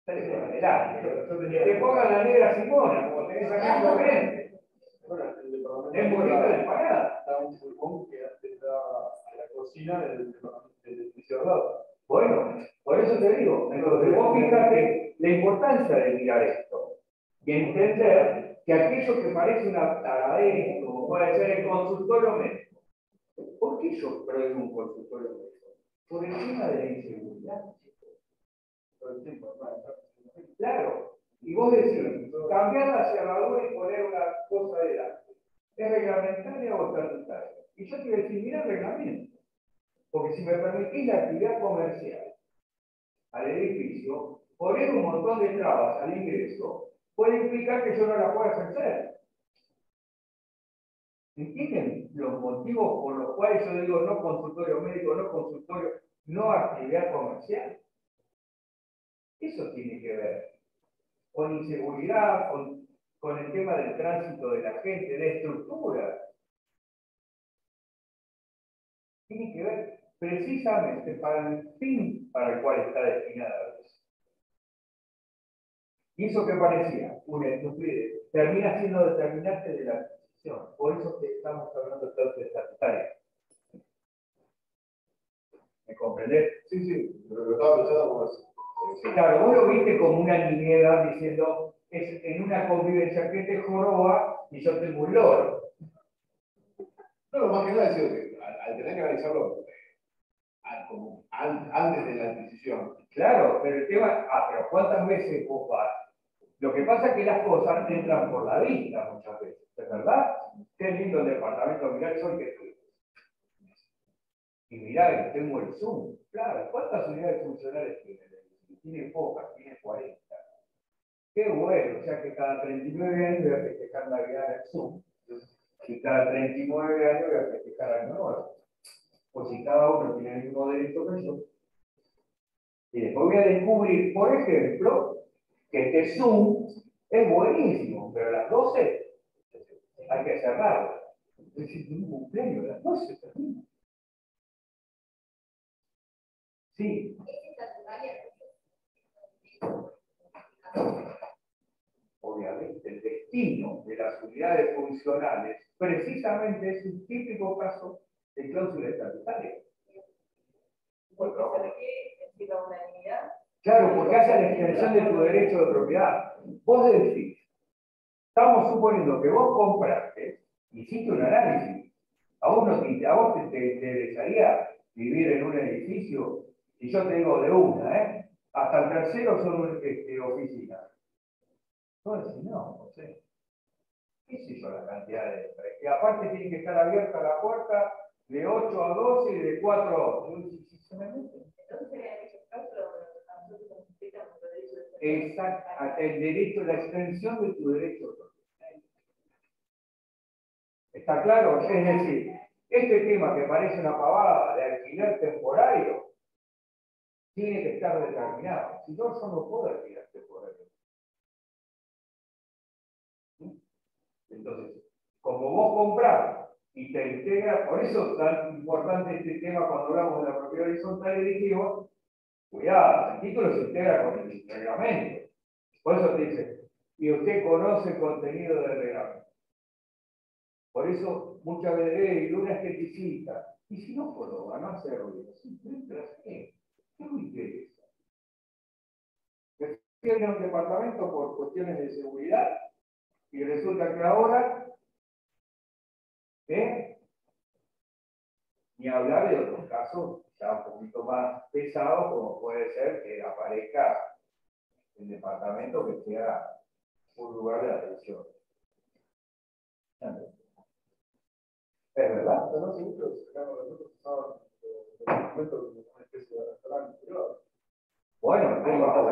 Sale por adelante. Que te pongan la negra Simona, como tenés acá corriente. El departamento Es bonita la empanada. Está un pulmón que daba a la cocina del edificio al lado. Bueno, por eso te digo, entonces vos fíjate la importancia de mirar esto y entender que aquello que parece una taradez, como puede ser el consultorio médico, ¿por qué yo prohíbo un consultorio médico? Por encima de la inseguridad. Claro. Y vos decís, cambiar la cerradura y poner una cosa delante. ¿Es reglamentaria o estatutaria? Y yo a decir, mira el reglamento. Porque si me permitís la actividad comercial al edificio, poner un montón de trabas al ingreso puede implicar que yo no la pueda ejercer. ¿Entienden los motivos por los cuales yo digo no consultorio médico, no consultorio, no actividad comercial? Eso tiene que ver con inseguridad, con, el tema del tránsito de la gente, de estructura. Tiene que ver precisamente para el fin para el cual está destinada eso. Y eso que parecía una estupidez, termina siendo determinante de la adquisición. Por eso que estamos hablando de clase estatutaria. ¿Me comprendés? Sí, sí, pero lo estaba pensando como así. Claro, vos lo viste como una niñera diciendo, es en una convivencia que te joroba y yo tengo un loro. No, más que nada es que al, al tener que analizarlo al- como an- antes de la adquisición, Claro, pero el tema, ah, pero ¿cuántas veces vos vas? Lo que pasa es que las cosas entran por la vista muchas veces, ¿es verdad? Qué lindo el departamento, mirá el sol que tuve. Y mirá, tengo el Zoom. Claro, ¿cuántas unidades funcionales tiene? Tiene pocas, tiene 40. Qué bueno, o sea que cada 39 años voy a festejar Navidad en el Zoom. Y cada 39 años voy a festejar Año Nuevo. Pues si cada uno tiene el mismo derecho que yo. Y después voy a descubrir, por ejemplo, que este Zoom es buenísimo, pero a las 12 hay que cerrarlo. Es decir, un cumpleaños a las 12 termina. Sí, obviamente, el destino de las unidades funcionales precisamente es un típico caso de cláusula estatutaria. Porque se requiere decir la unanimidad. Claro, porque hace la extensión de tu derecho de propiedad. Vos decís, estamos suponiendo que vos compraste, hiciste un análisis. A vos, no te, a vos te, te- te interesaría vivir en un edificio, y yo te digo de una, ¿eh? Hasta el tercero son este, oficinas. No, no sé. ¿Qué sé yo la cantidad de... Y aparte tiene que estar abierta la puerta de 8 a 12 y de 4 a 8. Yo decís, "Sí, se me mete". Entonces sería en esos casos a nosotros nos respetan los Exacto, el derecho, la extensión de tu derecho. ¿Está claro? Es decir, este tema que parece una pavada de alquiler temporario, tiene que estar determinado. Si no, yo no puedo alquilar temporario. Entonces, como vos compras y te integra, por eso es tan importante este tema cuando hablamos de la propiedad horizontal y Cuidado, el título se integra con el reglamento. Por eso te dice, y usted conoce el contenido del reglamento. Por eso muchas veces, y una esteticista, y si no puedo no hace ruido, simplemente la. ¿Qué me interesa? Tiene un departamento por cuestiones de seguridad, y resulta que ahora, ¿eh? Ni hablar de otros casos ya un poquito más pesados, como puede ser que aparezca el departamento que sea un lugar de atención. ¿Es verdad? nosotros como una especie de restaurante privado. Bueno, tengo que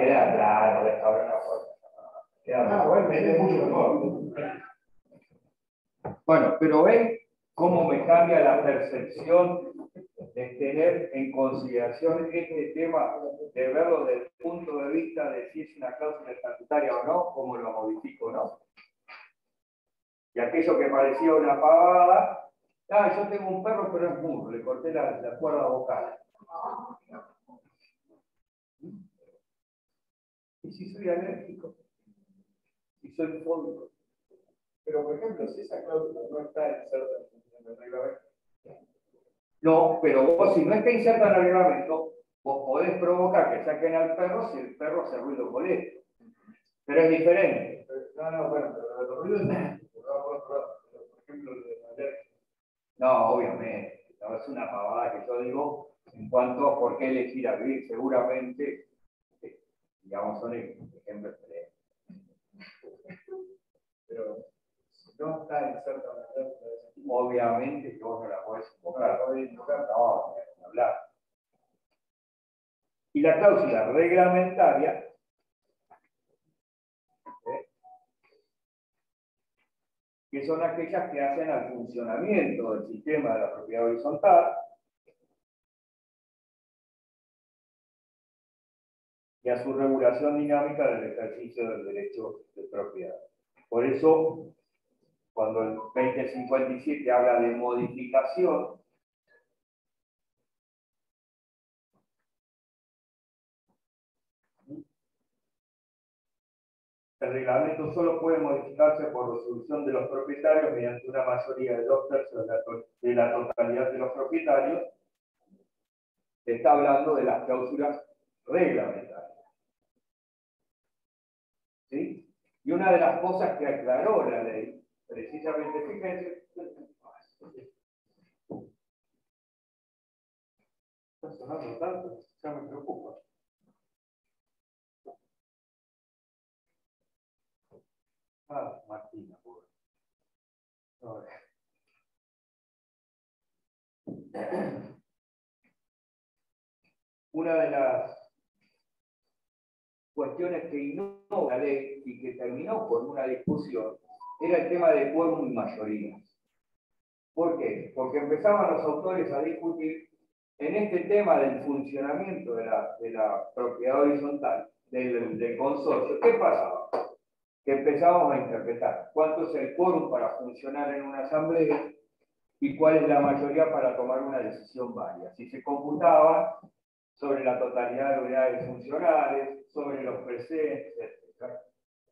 queda claro, restaurante afuera. Queda Ah, bueno, es mucho mejor. Bueno, pero ven cómo me cambia la percepción de tener en consideración este tema, de verlo desde el punto de vista de si es una cláusula estatutaria o no, cómo lo modifico o no. Y aquello que parecía una pavada, ah, yo tengo un perro pero es mudo, le corté la, la cuerda vocal. ¿Y si soy alérgico? ¿Y soy fóbico? Pero, por ejemplo, si esa cláusula no está en No, pero vos si no está inserta en el reglamento, vos podés provocar que saquen al perro si el perro hace ruido molesto. Pero es diferente. no, no, bueno, pero los ruidos por otro lado. Pero, por ejemplo, el de. No, obviamente. No, es una pavada que yo digo en cuanto a por qué elegir a vivir. Seguramente, eh, digamos, son ejemplos Pero no está inserta en la obviamente que vos no la podés invocar, podés invocar, no, hablar. Y la cláusula reglamentaria ¿eh? que son aquellas que hacen al funcionamiento del sistema de la propiedad horizontal y a su regulación dinámica del ejercicio del derecho de propiedad. Por eso, cuando el 2057 habla de modificación, el reglamento solo puede modificarse por resolución de los propietarios mediante una mayoría de dos tercios de la, totalidad de los propietarios. está hablando de las cláusulas reglamentarias. ¿Sí? Y una de las cosas que aclaró la ley, precisamente, fíjense, está sonando tanto, ya me preocupa. Ah, Martina, por Una de las cuestiones que innova la ley y que terminó con una discusión era el tema de quórum y mayorías. ¿Por qué? Porque empezaban los autores a discutir en este tema del funcionamiento de la, de la propiedad horizontal, del, del consorcio. ¿Qué pasaba? que empezamos a interpretar. ¿Cuánto es el quórum para funcionar en una asamblea? ¿Y cuál es la mayoría para tomar una decisión válida? Si se computaba sobre la totalidad de unidades funcionales, sobre los presentes, etc.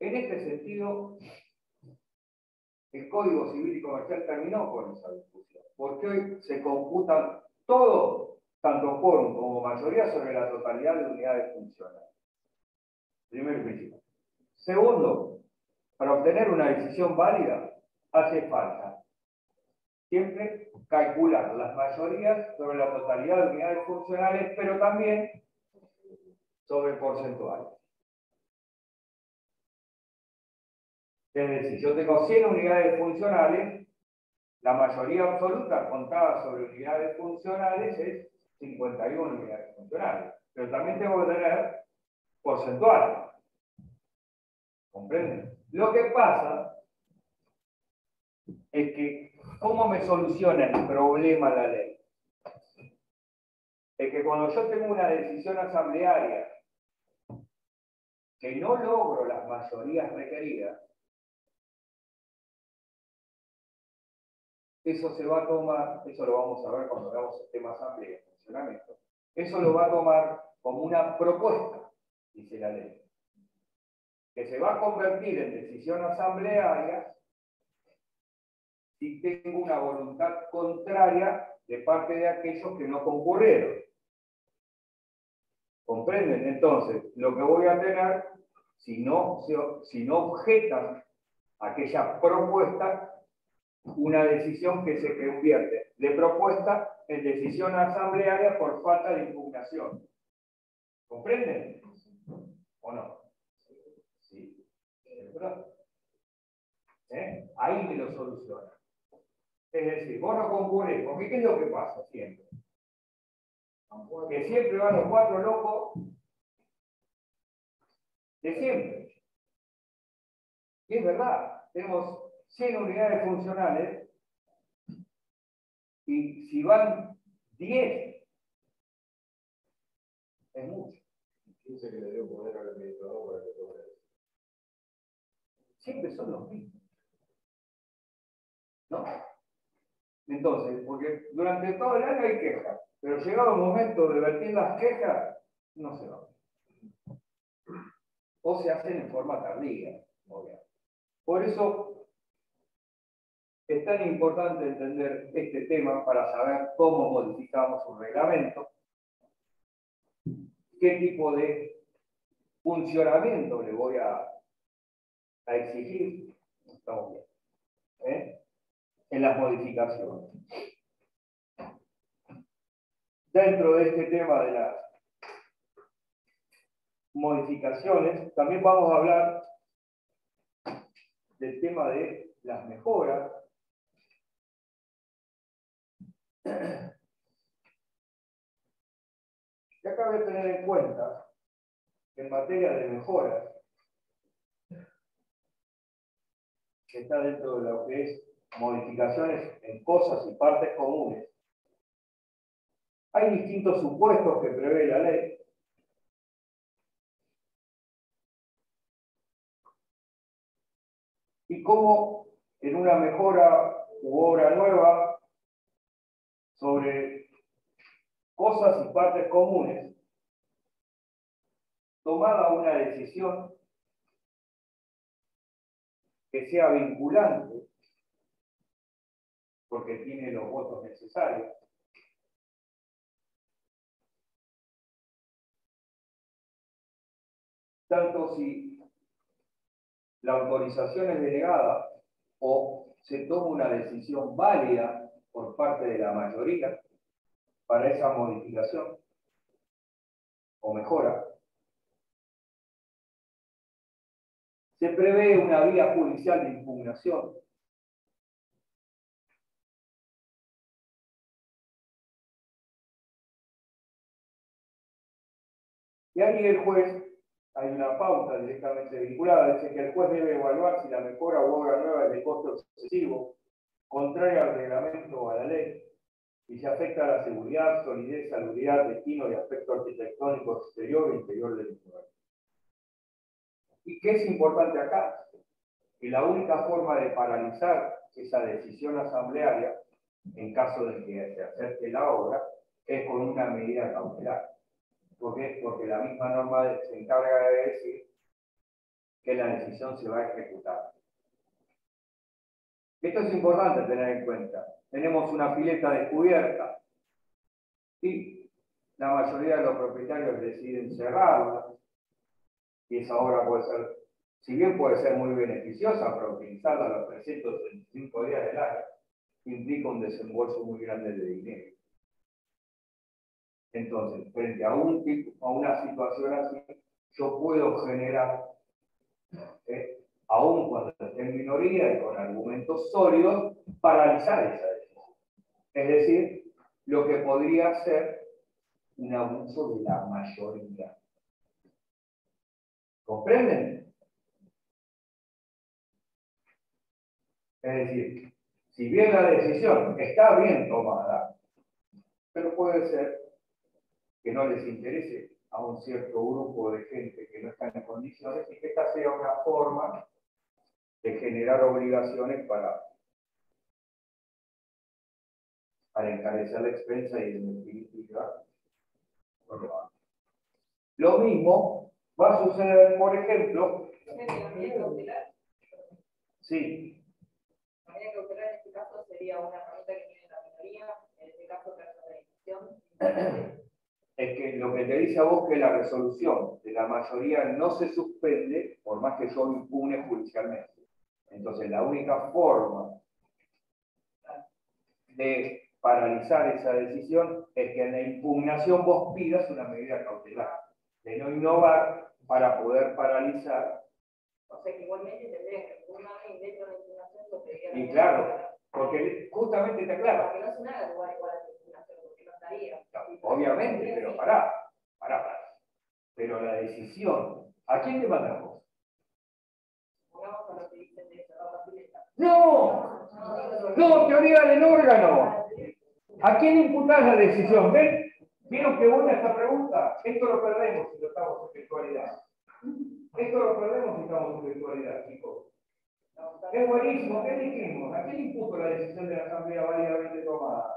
En este sentido, el Código Civil y Comercial terminó con esa discusión, porque hoy se computan todo, tanto quórum como mayoría, sobre la totalidad de unidades funcionales. Primer principio. Segundo, para obtener una decisión válida, hace falta siempre calcular las mayorías sobre la totalidad de unidades funcionales, pero también sobre porcentuales. Es decir, yo tengo 100 unidades funcionales, la mayoría absoluta contada sobre unidades funcionales es 51 unidades funcionales, pero también tengo que tener porcentuales. ¿Comprenden? Lo que pasa es que, ¿cómo me soluciona el problema la ley? Es que cuando yo tengo una decisión asamblearia que no logro las mayorías requeridas, eso se va a tomar, eso lo vamos a ver cuando veamos el tema asamblea y funcionamiento, eso lo va a tomar como una propuesta, dice la ley que se va a convertir en decisión asamblearia si tengo una voluntad contraria de parte de aquellos que no concurrieron. ¿Comprenden? Entonces, lo que voy a tener, si no, si no objetan aquella propuesta, una decisión que se convierte de propuesta en decisión asamblearia por falta de impugnación. ¿Comprenden? ¿O no? ¿Eh? Ahí me lo soluciona. Es decir, vos no concurres, porque ¿qué es lo que pasa siempre? Que siempre van los cuatro locos de siempre. Y es verdad, tenemos 100 unidades funcionales y si van 10, es mucho. ¿Quién se que le dio poder al administrador para que siempre son los mismos. ¿No? Entonces, porque durante todo el año hay quejas, pero llegado el momento de vertir las quejas, no se va. O se hacen en forma tardía, obviamente. Por eso es tan importante entender este tema para saber cómo modificamos un reglamento, qué tipo de funcionamiento le voy a exigir, estamos bien, ¿eh? en las modificaciones. dentro de este tema de las modificaciones, también vamos a hablar del tema de las mejoras. Y acá voy a tener en cuenta en materia de mejoras, que está dentro de lo que es modificaciones en cosas y partes comunes, hay distintos supuestos que prevé la ley. Y cómo en una mejora u obra nueva sobre cosas y partes comunes, tomada una decisión que sea vinculante, porque tiene los votos necesarios, tanto si la autorización es denegada o se toma una decisión válida por parte de la mayoría para esa modificación o mejora, se prevé una vía judicial de impugnación. Y ahí el juez hay una pauta directamente vinculada, dice que el juez debe evaluar si la mejora u obra nueva es de costo excesivo, contraria al reglamento o a la ley, y se afecta a la seguridad, solidez, salubridad, destino y aspecto arquitectónico exterior e interior del lugar. ¿Y qué es importante acá? Que la única forma de paralizar esa decisión asamblearia, en caso de que se acerque la obra, es con una medida cautelar. ¿Por qué? Porque la misma norma se encarga de decir que la decisión se va a ejecutar. Esto es importante tener en cuenta. Tenemos una pileta descubierta y la mayoría de los propietarios deciden cerrarla y esa obra puede ser, si bien puede ser muy beneficiosa para utilizarla los 365 días del año, implica un desembolso muy grande de dinero. Entonces, frente a, a una situación así, yo puedo generar, aún cuando esté en minoría y con argumentos sólidos, paralizar esa decisión. Es decir, lo que podría ser un abuso de la mayoría. ¿Comprenden? Es decir, si bien la decisión está bien tomada, pero puede ser que no les interese a un cierto grupo de gente que no está en condiciones y que esta sea una forma de generar obligaciones para, para encarecer la expensa y en lo mismo va a suceder, por ejemplo. Sí. En este caso personalización es que lo que te dice a vos que la resolución de la mayoría no se suspende por más que yo impugne judicialmente. Entonces, la única forma de paralizar esa decisión es que en la impugnación vos pidas una medida cautelar, de no innovar para poder paralizar. O sea que igualmente tendría que impugnar y dentro de la impugnación lo Y claro, porque justamente te aclaro. Para que no se haga igual igual Obviamente, pero pará, pará, pará. Pero la decisión, ¿a quién le mandamos? No, no, teoría del órgano. ¿A quién imputás la decisión? ¿Ven? ¿Vieron qué buena esta pregunta? Esto lo perdemos si estamos en virtualidad. Esto lo perdemos si estamos en virtualidad, chicos. Es buenísimo. ¿Qué dijimos? ¿A quién impuso la decisión de la Asamblea válidamente tomada?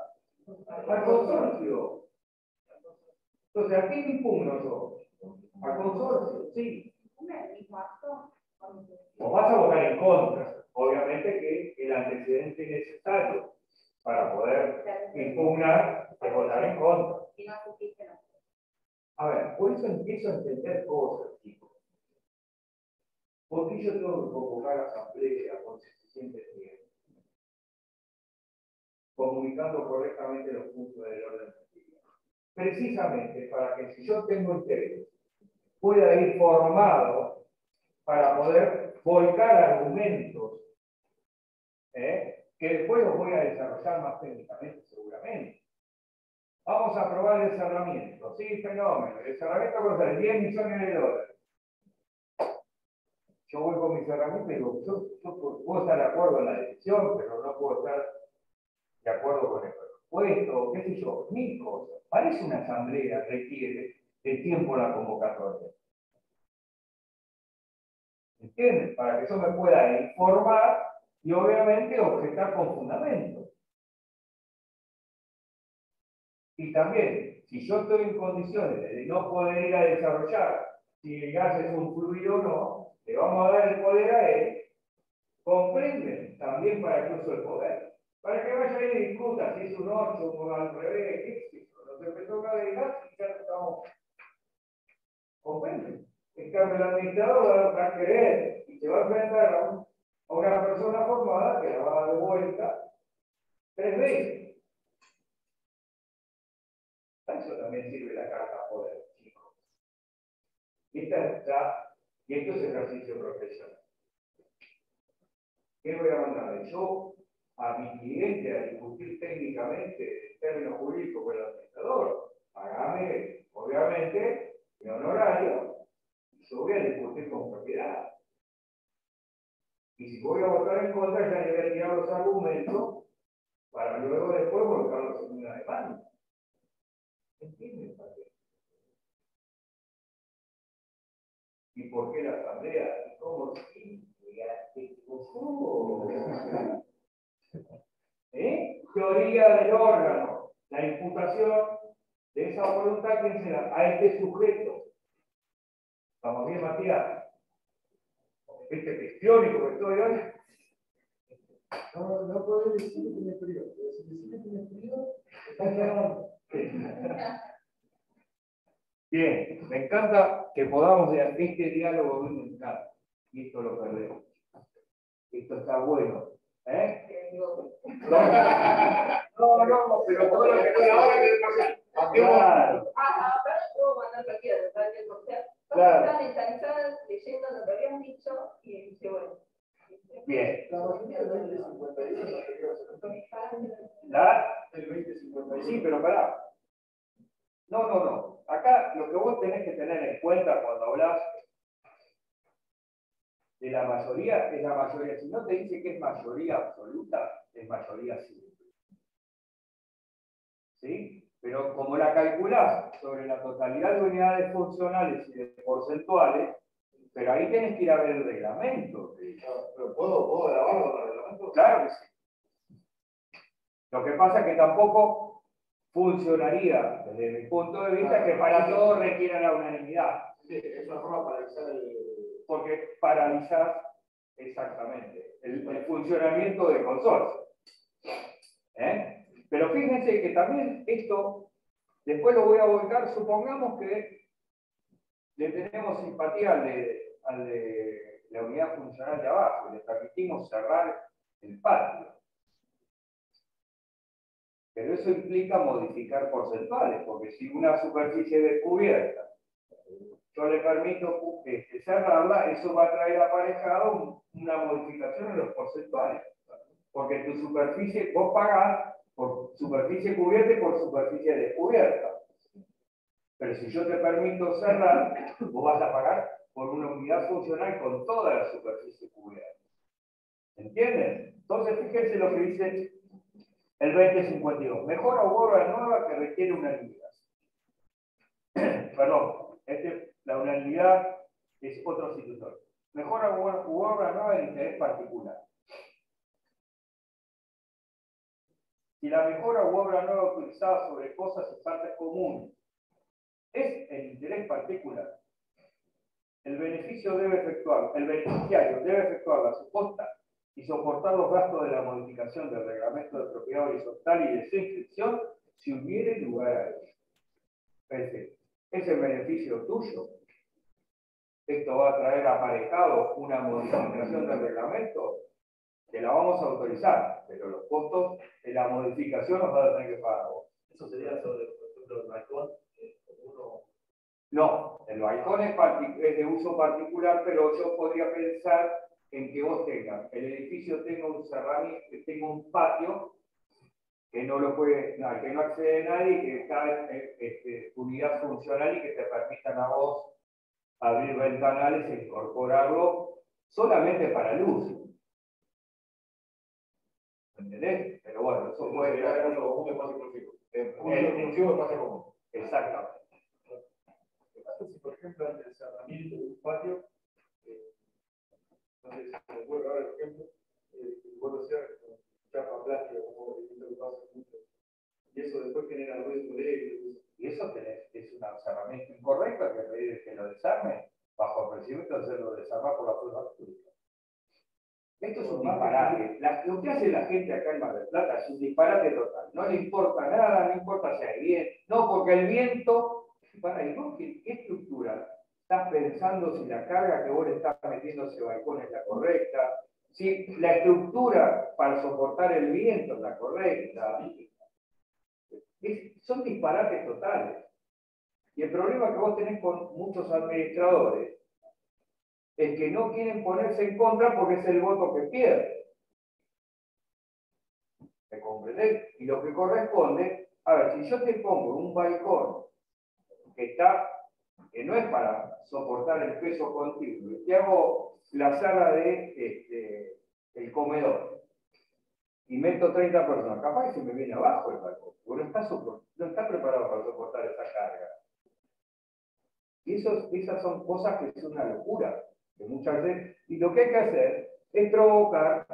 Al consorcio. Entonces, ¿a quién impugno yo? Al consorcio, sí. O vas a votar en contra. Obviamente que el antecedente necesario para poder impugnar es votar en contra. A ver, por eso empiezo a entender cosas, chicos. Porque yo tengo que convocar a asamblea con suficiente tiempo comunicando correctamente los puntos del orden precisamente para que si yo tengo interés, pueda ir formado para poder volcar argumentos ¿eh? que después los voy a desarrollar más técnicamente seguramente. Vamos a probar el cerramiento. Sí, fenómeno. El cerramiento cuesta 10 millones de dólares. Yo voy con mis herramientas y digo, yo, yo puedo estar de acuerdo en la decisión, pero no puedo estar de acuerdo con el presupuesto, qué sé yo, mil cosas. Parece una asamblea requiere de tiempo la convocatoria. ¿Entiendes? Para que yo me pueda informar y obviamente objetar con fundamento. Y también, si yo estoy en condiciones de no poder ir a desarrollar si el gas es un fluido o no, le vamos a dar el poder a él, comprenden también para que uso el poder. Para que vaya y discuta si es un 8 o al revés, qué es Nos empezó a gas y ya no estamos. ¿Comprenden? En cambio, el administrador va a querer y se va a enfrentar a, una persona formada que la va a dar de vuelta tres veces. Para eso también sirve la carta poder, chicos. Esta está, y esto es ejercicio profesional. ¿Qué voy a mandar? Yo a mi cliente a discutir técnicamente en términos jurídicos con el administrador. Pagame, obviamente, mi honorario, yo voy a discutir con propiedad. Y si voy a votar en contra, ya le tirar los argumentos para luego después volcarlos en una demanda. ¿Entienden? ¿Y por qué la asamblea? ¿Y cómo? ¿Eh? Teoría del órgano, la imputación de esa voluntad, ¿quién será? A este sujeto. ¿Estamos bien, Matías? Este que es teórico que estoy hoy. No, no puedo decir que tiene frío. Si decir que tiene frío, está quedando. Bien, me encanta que podamos este diálogo me encanta. Y esto lo perdemos. Esto está bueno. ¿Eh? No, no, pero por lo que ahora que Claro. Claro. están mentalizadas leyendo lo que habían dicho y dice, bueno. Bien. La mayoría del 2051 ¿La? el 2051. Sí, pero pará. No, no, no. Acá lo que vos tenés que tener en cuenta cuando hablas de la mayoría es la mayoría. Si no te dice que es mayoría absoluta, es mayoría simple. ¿Sí? Pero como la calculás sobre la totalidad de unidades funcionales y de porcentuales, pero ahí tenés que ir a ver el reglamento. Pero puedo, puedo grabarlo con el reglamento. Claro que sí. Lo que pasa es que tampoco funcionaría, desde mi punto de vista, que para todo requiera la unanimidad. Sí, es una forma para realizar el. porque paralizar exactamente el, el funcionamiento del consorcio. ¿Eh? Pero fíjense que también esto, después lo voy a volcar, supongamos que le tenemos simpatía al de, al de la unidad funcional de abajo, le permitimos cerrar el patio. Pero eso implica modificar porcentuales, porque si una superficie descubierta yo le permito este, cerrarla, eso va a traer aparejado una modificación en los porcentuales. Porque tu superficie, vos pagás por superficie cubierta y por superficie descubierta. Pero si yo te permito cerrar, vos vas a pagar por una unidad funcional con toda la superficie cubierta. ¿Entienden? Entonces, fíjense lo que dice el 2052. Mejora u obra nueva que requiere unanimidad. Perdón, este, la unanimidad es otro institutor. Mejora u obra nueva de interés particular. Si la mejora u obra nueva utilizada sobre cosas y partes comunes es el interés particular, el beneficio debe efectuar, el beneficiario debe efectuar la suposta y soportar los gastos de la modificación del reglamento de propiedad horizontal y de su inscripción si hubiere lugar a ello. Perfecto. Es el beneficio tuyo. Esto va a traer aparejado una modificación del reglamento que la vamos a autorizar, pero los costos de la modificación los vas a tener que pagar vos. Eso sería sobre ejemplo, el balcón, eh, uno No, el balcón es, es de uso particular, pero yo podría pensar en que vos tengas, el edificio tenga un cerramiento, tenga un patio que no lo puede, no, que no accede nadie, que está en este, unidad funcional y que te permitan a vos abrir ventanales e incorporarlo solamente para luz. ¿Me ¿Entendés? Pero bueno, eso puede ser. crear uso común de espacio exclusivo. Eh, uso Eh, exclusivo de espacio común. Exactamente. ¿Qué pasa si, por ejemplo, el cerramiento de un patio, eh, sé si se ocurre ahora el ejemplo, eh, lo cierras con chapa plástica, como que pasa mucho, y eso después genera ruido Y eso tenés, es un cerramiento incorrecto que pedir que lo desarme bajo el procedimiento de hacerlo desarmar por la fuerza pública. Esto es un disparate. La- lo que hace la gente acá en Mar del Plata es un disparate total. No le importa nada, no importa si hay viento. No, porque el viento. Para, ¿y vos qué, qué estructura? ¿Estás pensando si la carga que vos le estás metiendo ese balcón es la correcta? Si la estructura para soportar el viento es la correcta. Son disparates totales. Y el problema que vos tenés con muchos administradores es que no quieren ponerse en contra porque es el voto que pierde. ¿Me comprendés? Y lo que corresponde, a ver, si yo te pongo un balcón que está, que no es para soportar el peso continuo, y te hago la sala de este, el comedor, y meto 30 personas, capaz que se me viene abajo el balcón, porque no está, no está preparado para soportar esa carga. Y esas son cosas que es una locura, muchas veces, y lo que hay que hacer es provocar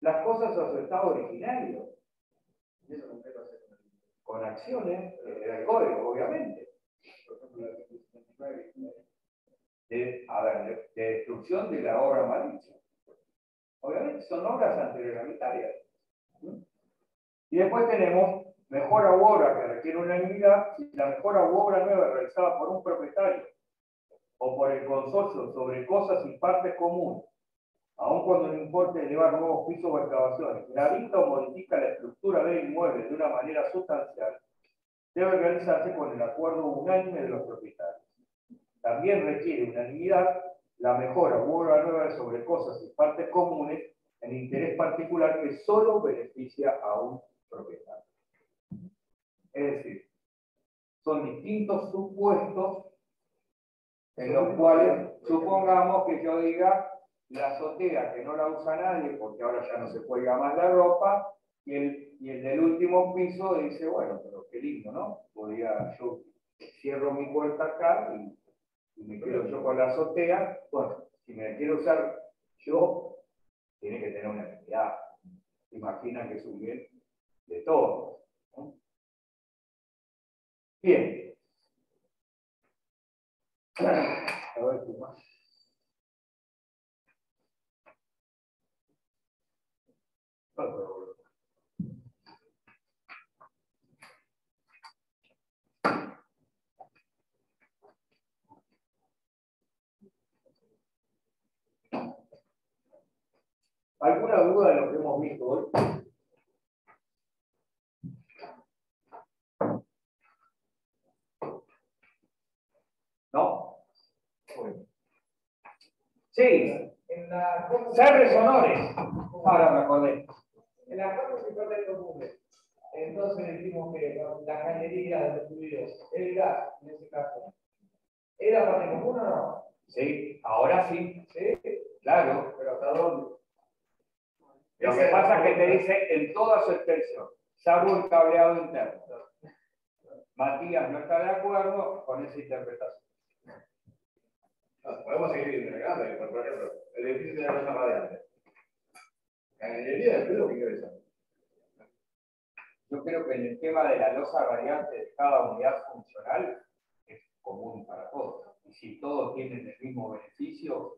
las cosas a su estado originario, y eso no lo hace con acciones eh, del código, obviamente. por ejemplo, la 159, De, a destrucción de la obra malicia. Obviamente son obras antirreglamentarias. ¿no? Y después tenemos mejora u obra que requiere unanimidad, la mejora u obra nueva realizada por un propietario o por el consorcio sobre cosas y partes comunes, aun cuando no importe elevar nuevos pisos o excavaciones, gravita o modifica la estructura del inmueble de una manera sustancial, debe realizarse con el acuerdo unánime de los propietarios. También requiere unanimidad la mejora u obra nueva sobre cosas y partes comunes en interés particular que solo beneficia a un propietario. Es decir, son distintos supuestos en los cuales supongamos que yo diga la azotea que no la usa nadie porque ahora ya no se cuelga más la ropa y el, y el del último piso dice, bueno, pero qué lindo, ¿no? Podría, yo cierro mi puerta acá y, me quedo yo con la azotea. Bueno, si me la quiero usar yo, tiene que tener una actividad. Imagina que es un bien de todos. ¿no? Bien. A ver, ¿qué más? ¿Alguna duda de lo que hemos visto hoy? ¿No? Sí, En la Serres honores. Ahora me acordé. En la cosa se el común. Entonces decimos que la cañería de los fluidos, el gas, en ese caso, ¿era parte común o no? Sí, ahora sí, Sí, claro. pero ¿hasta dónde? Lo que pasa es que te dice en toda su extensión, salvo el cableado interno. Matías no está de acuerdo con esa interpretación. Podemos seguir intercambiando, por ejemplo, el edificio tiene una cosa radiante. La ingeniería pelo, ¿qué quiere decir? Yo creo que en el tema de la losa variante de cada unidad funcional es común para todos. Y si todos tienen el mismo beneficio,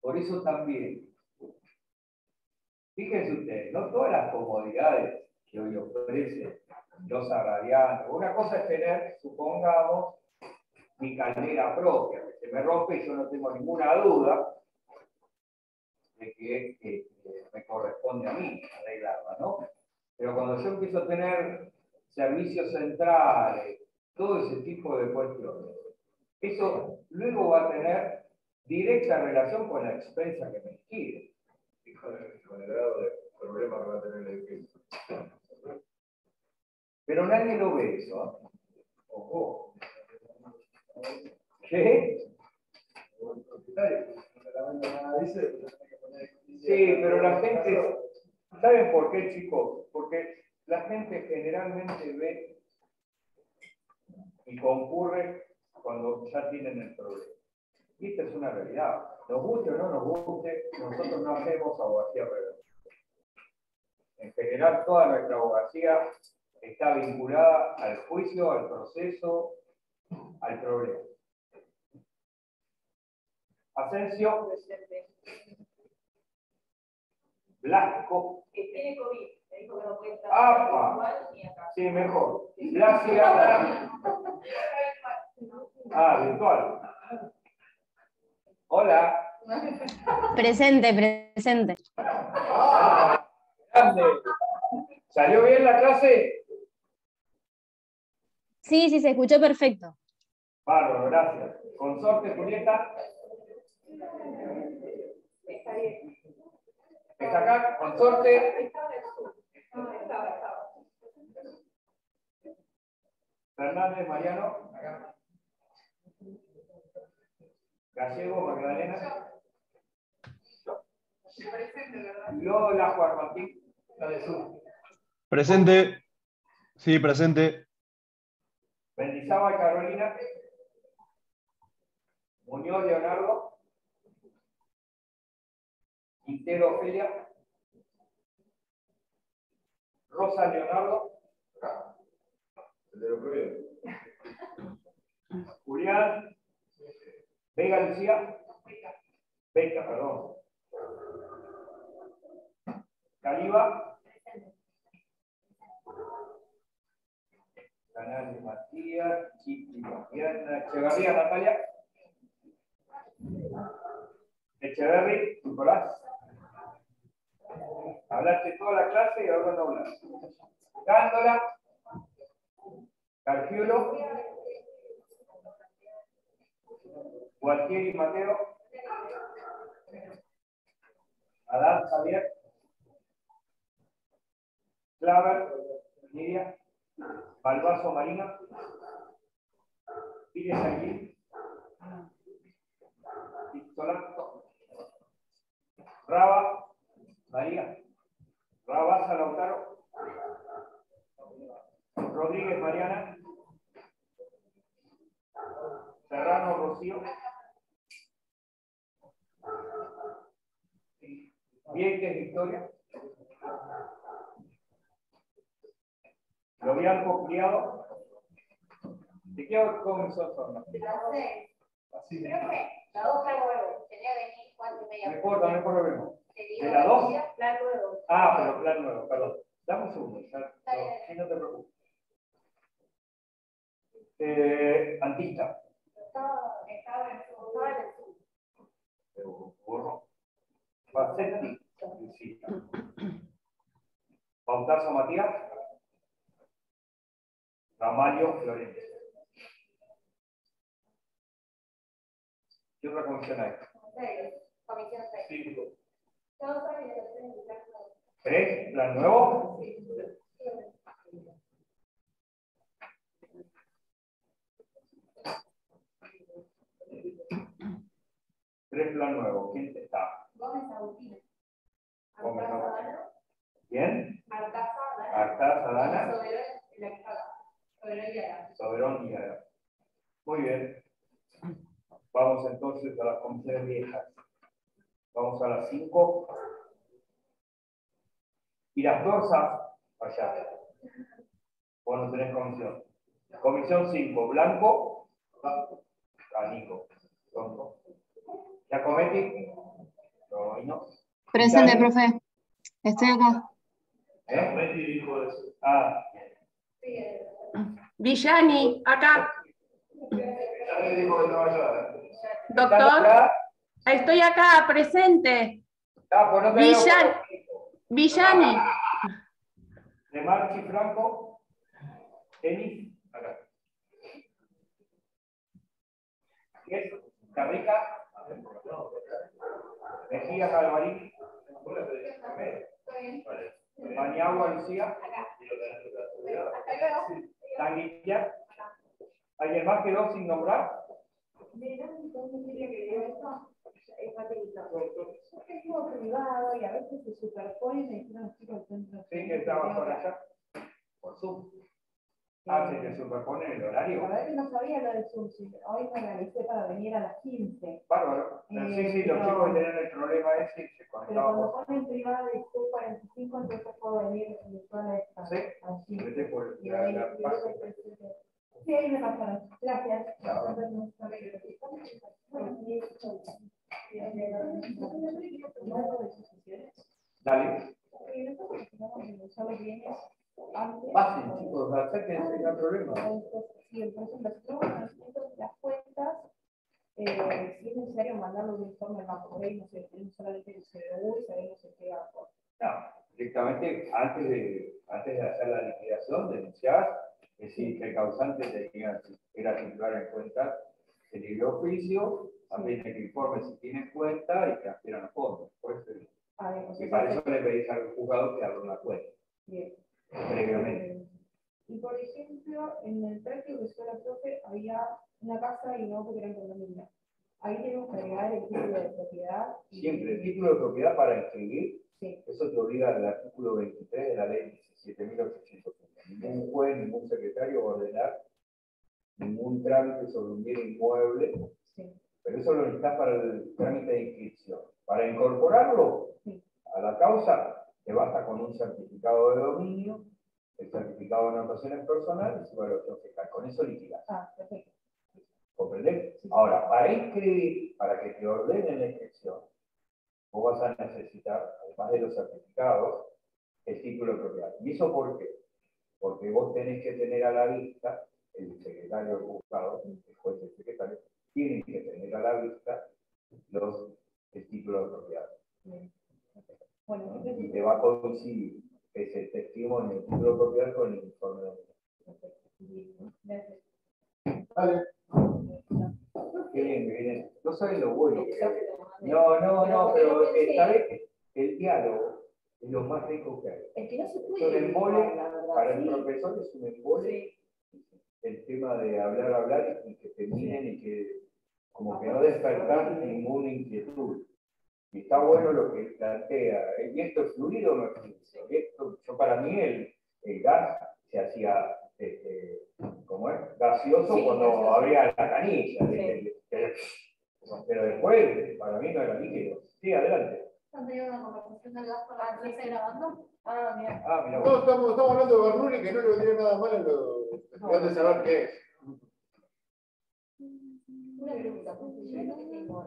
por eso también, fíjense ustedes, no todas las comodidades que hoy ofrece losa radiante, una cosa es tener, supongamos, mi caldera propia, que se me rompe y yo no tengo ninguna duda de que, que- que me corresponde a mí arreglarla, ¿no? Pero cuando yo empiezo a tener servicios centrales, todo ese tipo de cuestiones. Eso luego va a tener directa relación con la expensa que me quiere. Con el grado de problema que va a tener el edificio. Pero nadie lo ve eso. ¿eh? Ojo. ¿Qué? Sí, pero la gente, ¿saben por qué, chicos? Porque la gente generalmente ve y concurre cuando ya tienen el problema. Y esta es una realidad. Nos guste o no nos guste, nosotros no hacemos abogacía real. En general, toda nuestra abogacía está vinculada al juicio, al proceso, al problema. Asensio. Blasco. Que tiene COVID. Me dijo que no puede estar ¡Apa! igual ni acá. Sí, mejor. Gracias. Ah, virtual. Hola. Presente, presente. Grande. ¿Salió bien la clase? Sí, sí, se escuchó perfecto. Bárbaro, gracias. Consorte Julieta. Está bien. ¿Está acá? Consorte. Fernández Mariano. Gallego Magdalena. Lola Juan Martín. La de sur. Presente. Sí, presente. Mendizábal Carolina. Muñoz Leonardo. Quintero Ofelia. Rosa Leonardo. Julián. Vega Lucía. Beca, perdón. Caliba. Canales Matías, Chiqui Mariana, Echeverría Natalia. Echeverry, Nicolás. Hablaste toda la clase y ahora no hablas. Gándola. Cargiulo. Gualtieri Mateo. Adán Javier. Claver, Lidia. Balbazo Marina. Pires Aguil. Pistolato. Raba. María. Rabasa Lautaro. Rodríguez Mariana. Serrano Rocío. Vieques Victoria. Lobianco Criado. ¿De qué hora comenzó seis. Así Creo que la dos plan nuevo. Tenía que venir cuatro y media. No importa, no importa problema. ¿De la 2? Plan nuevo. Ah, pero plan nuevo, perdón. Dame un segundo, ya. No, no te preocupes. Eh, Antista. Estaba en su Matías. Ramario Florencia. ¿Qué otra comisión hay? Comisión 6. ¿Tres? ¿Plan nuevo? Tres plan nuevo. ¿Quién está? Gómez Agustina. Gómez Agustina. ¿Quién? Artaza Dana. Artaza Dana. Soberón, y. Muy bien. Vamos entonces a las comisiones viejas. Vamos a las 5. Y las dorsas, allá. Vos no tenés comisión. Comisión 5, Blanco. A Nico. Pronto. Giacometti. No, ahí no. Presente, profe. Estoy acá. ¿Eh? Betty dijo eso. Ah, Villani, acá, Ya no vaya. ¿estás doctor. Estoy acá, presente. Ah, pues no te. Villan- Villani, De Marchi Franco. Denis, acá. Carrica, Mejía Calvarín, Maniagua Lucía, Tanguilla. ¿Alguien más quedó sin nombrar? Es facilitado. Porque es como privado y a veces se superponen y los chicos centro. Sí, que estaba por allá. Por Zoom. Ah, se te superpone el horario. La verdad que no sabía lo del Zoom, sí. hoy me organicé para venir a las 15. Bárbaro. Eh, sí, sí, los pero- chicos tienen el problema ese y se Pero conectaban cuando por ponen privado y Zoom 45, entonces puedo venir en toda esta. Sí. Así. Vete por Y la, ahí- la y página. luego presente. Sí, ahí me pasaron. Gracias. Chao. Dale. Nosotros bienes antes. Pasen, chicos, acérquense, no hay problema. Sí, por ejemplo, si tengo conocimiento de las cuentas, eh, si es necesario mandarlo un informe al banco, por ahí no sé, tenemos solamente el CBU y sabemos en qué banco. No, directamente antes de, antes de hacer la liquidación, denunciar, decir el causante tenía, era titular en cuenta el libre oficio, también que informe si tiene cuenta y transfieran los fondos. Por eso, Ah, y para eso le pedís al juzgado que abra una cuenta bien. previamente. Y por ejemplo, en el práctico que fue la profe, había una casa y un auto que eran condominio. Ahí tenemos que agregar el título de propiedad. Siempre el título de propiedad para inscribir, Sí. eso te obliga al artículo 23 de la ley 17.830. Ningún juez, ningún secretario va a ordenar ningún trámite sobre un bien inmueble, Sí. pero eso lo necesitas para el trámite de inscripción. Para incorporarlo Sí. a la causa, te basta con un certificado de dominio, el certificado de anotaciones personales y evaluación fiscal. Con eso liquidas. Ah, perfecto. ¿Comprendés? Ahora, para inscribir, para que te ordenen la inscripción, vos vas a necesitar, además de los certificados, el título de propiedad. ¿Y eso por qué? Porque vos tenés que tener a la vista, el secretario del juzgado, el juez y el secretario, tienen que tener a la vista los, propiedad. Bien. Bueno, ¿no? Y te va a coincidir ese testimonio, el título de propiedad con el informe de Gracias. Dale. Qué bien, qué bien. No saben lo bueno que. No, no, no, Pero esta vez el diálogo es lo más rico que hay. Es que no se Es puede. un embole la para el profesor, es un embole el tema de hablar, hablar y que te miren y que como que no despertar ninguna inquietud. Y está bueno lo que plantea. ¿Y esto es fluido o no es fluido? Esto, yo para mí el, el gas se hacía, este, ¿cómo es? Gaseoso Sí, cuando gaseoso. abría la canilla. Sí. Que- Pero después, para mí no era líquido. Sí, adelante. ¿Han tenido una conversación del gas con la clase grabando? Ah, mira. Ah. No, estamos, estamos hablando de Bernoulli, que no le vendría nada mal a los de saber qué es. Una pregunta, ¿por qué yo no tengo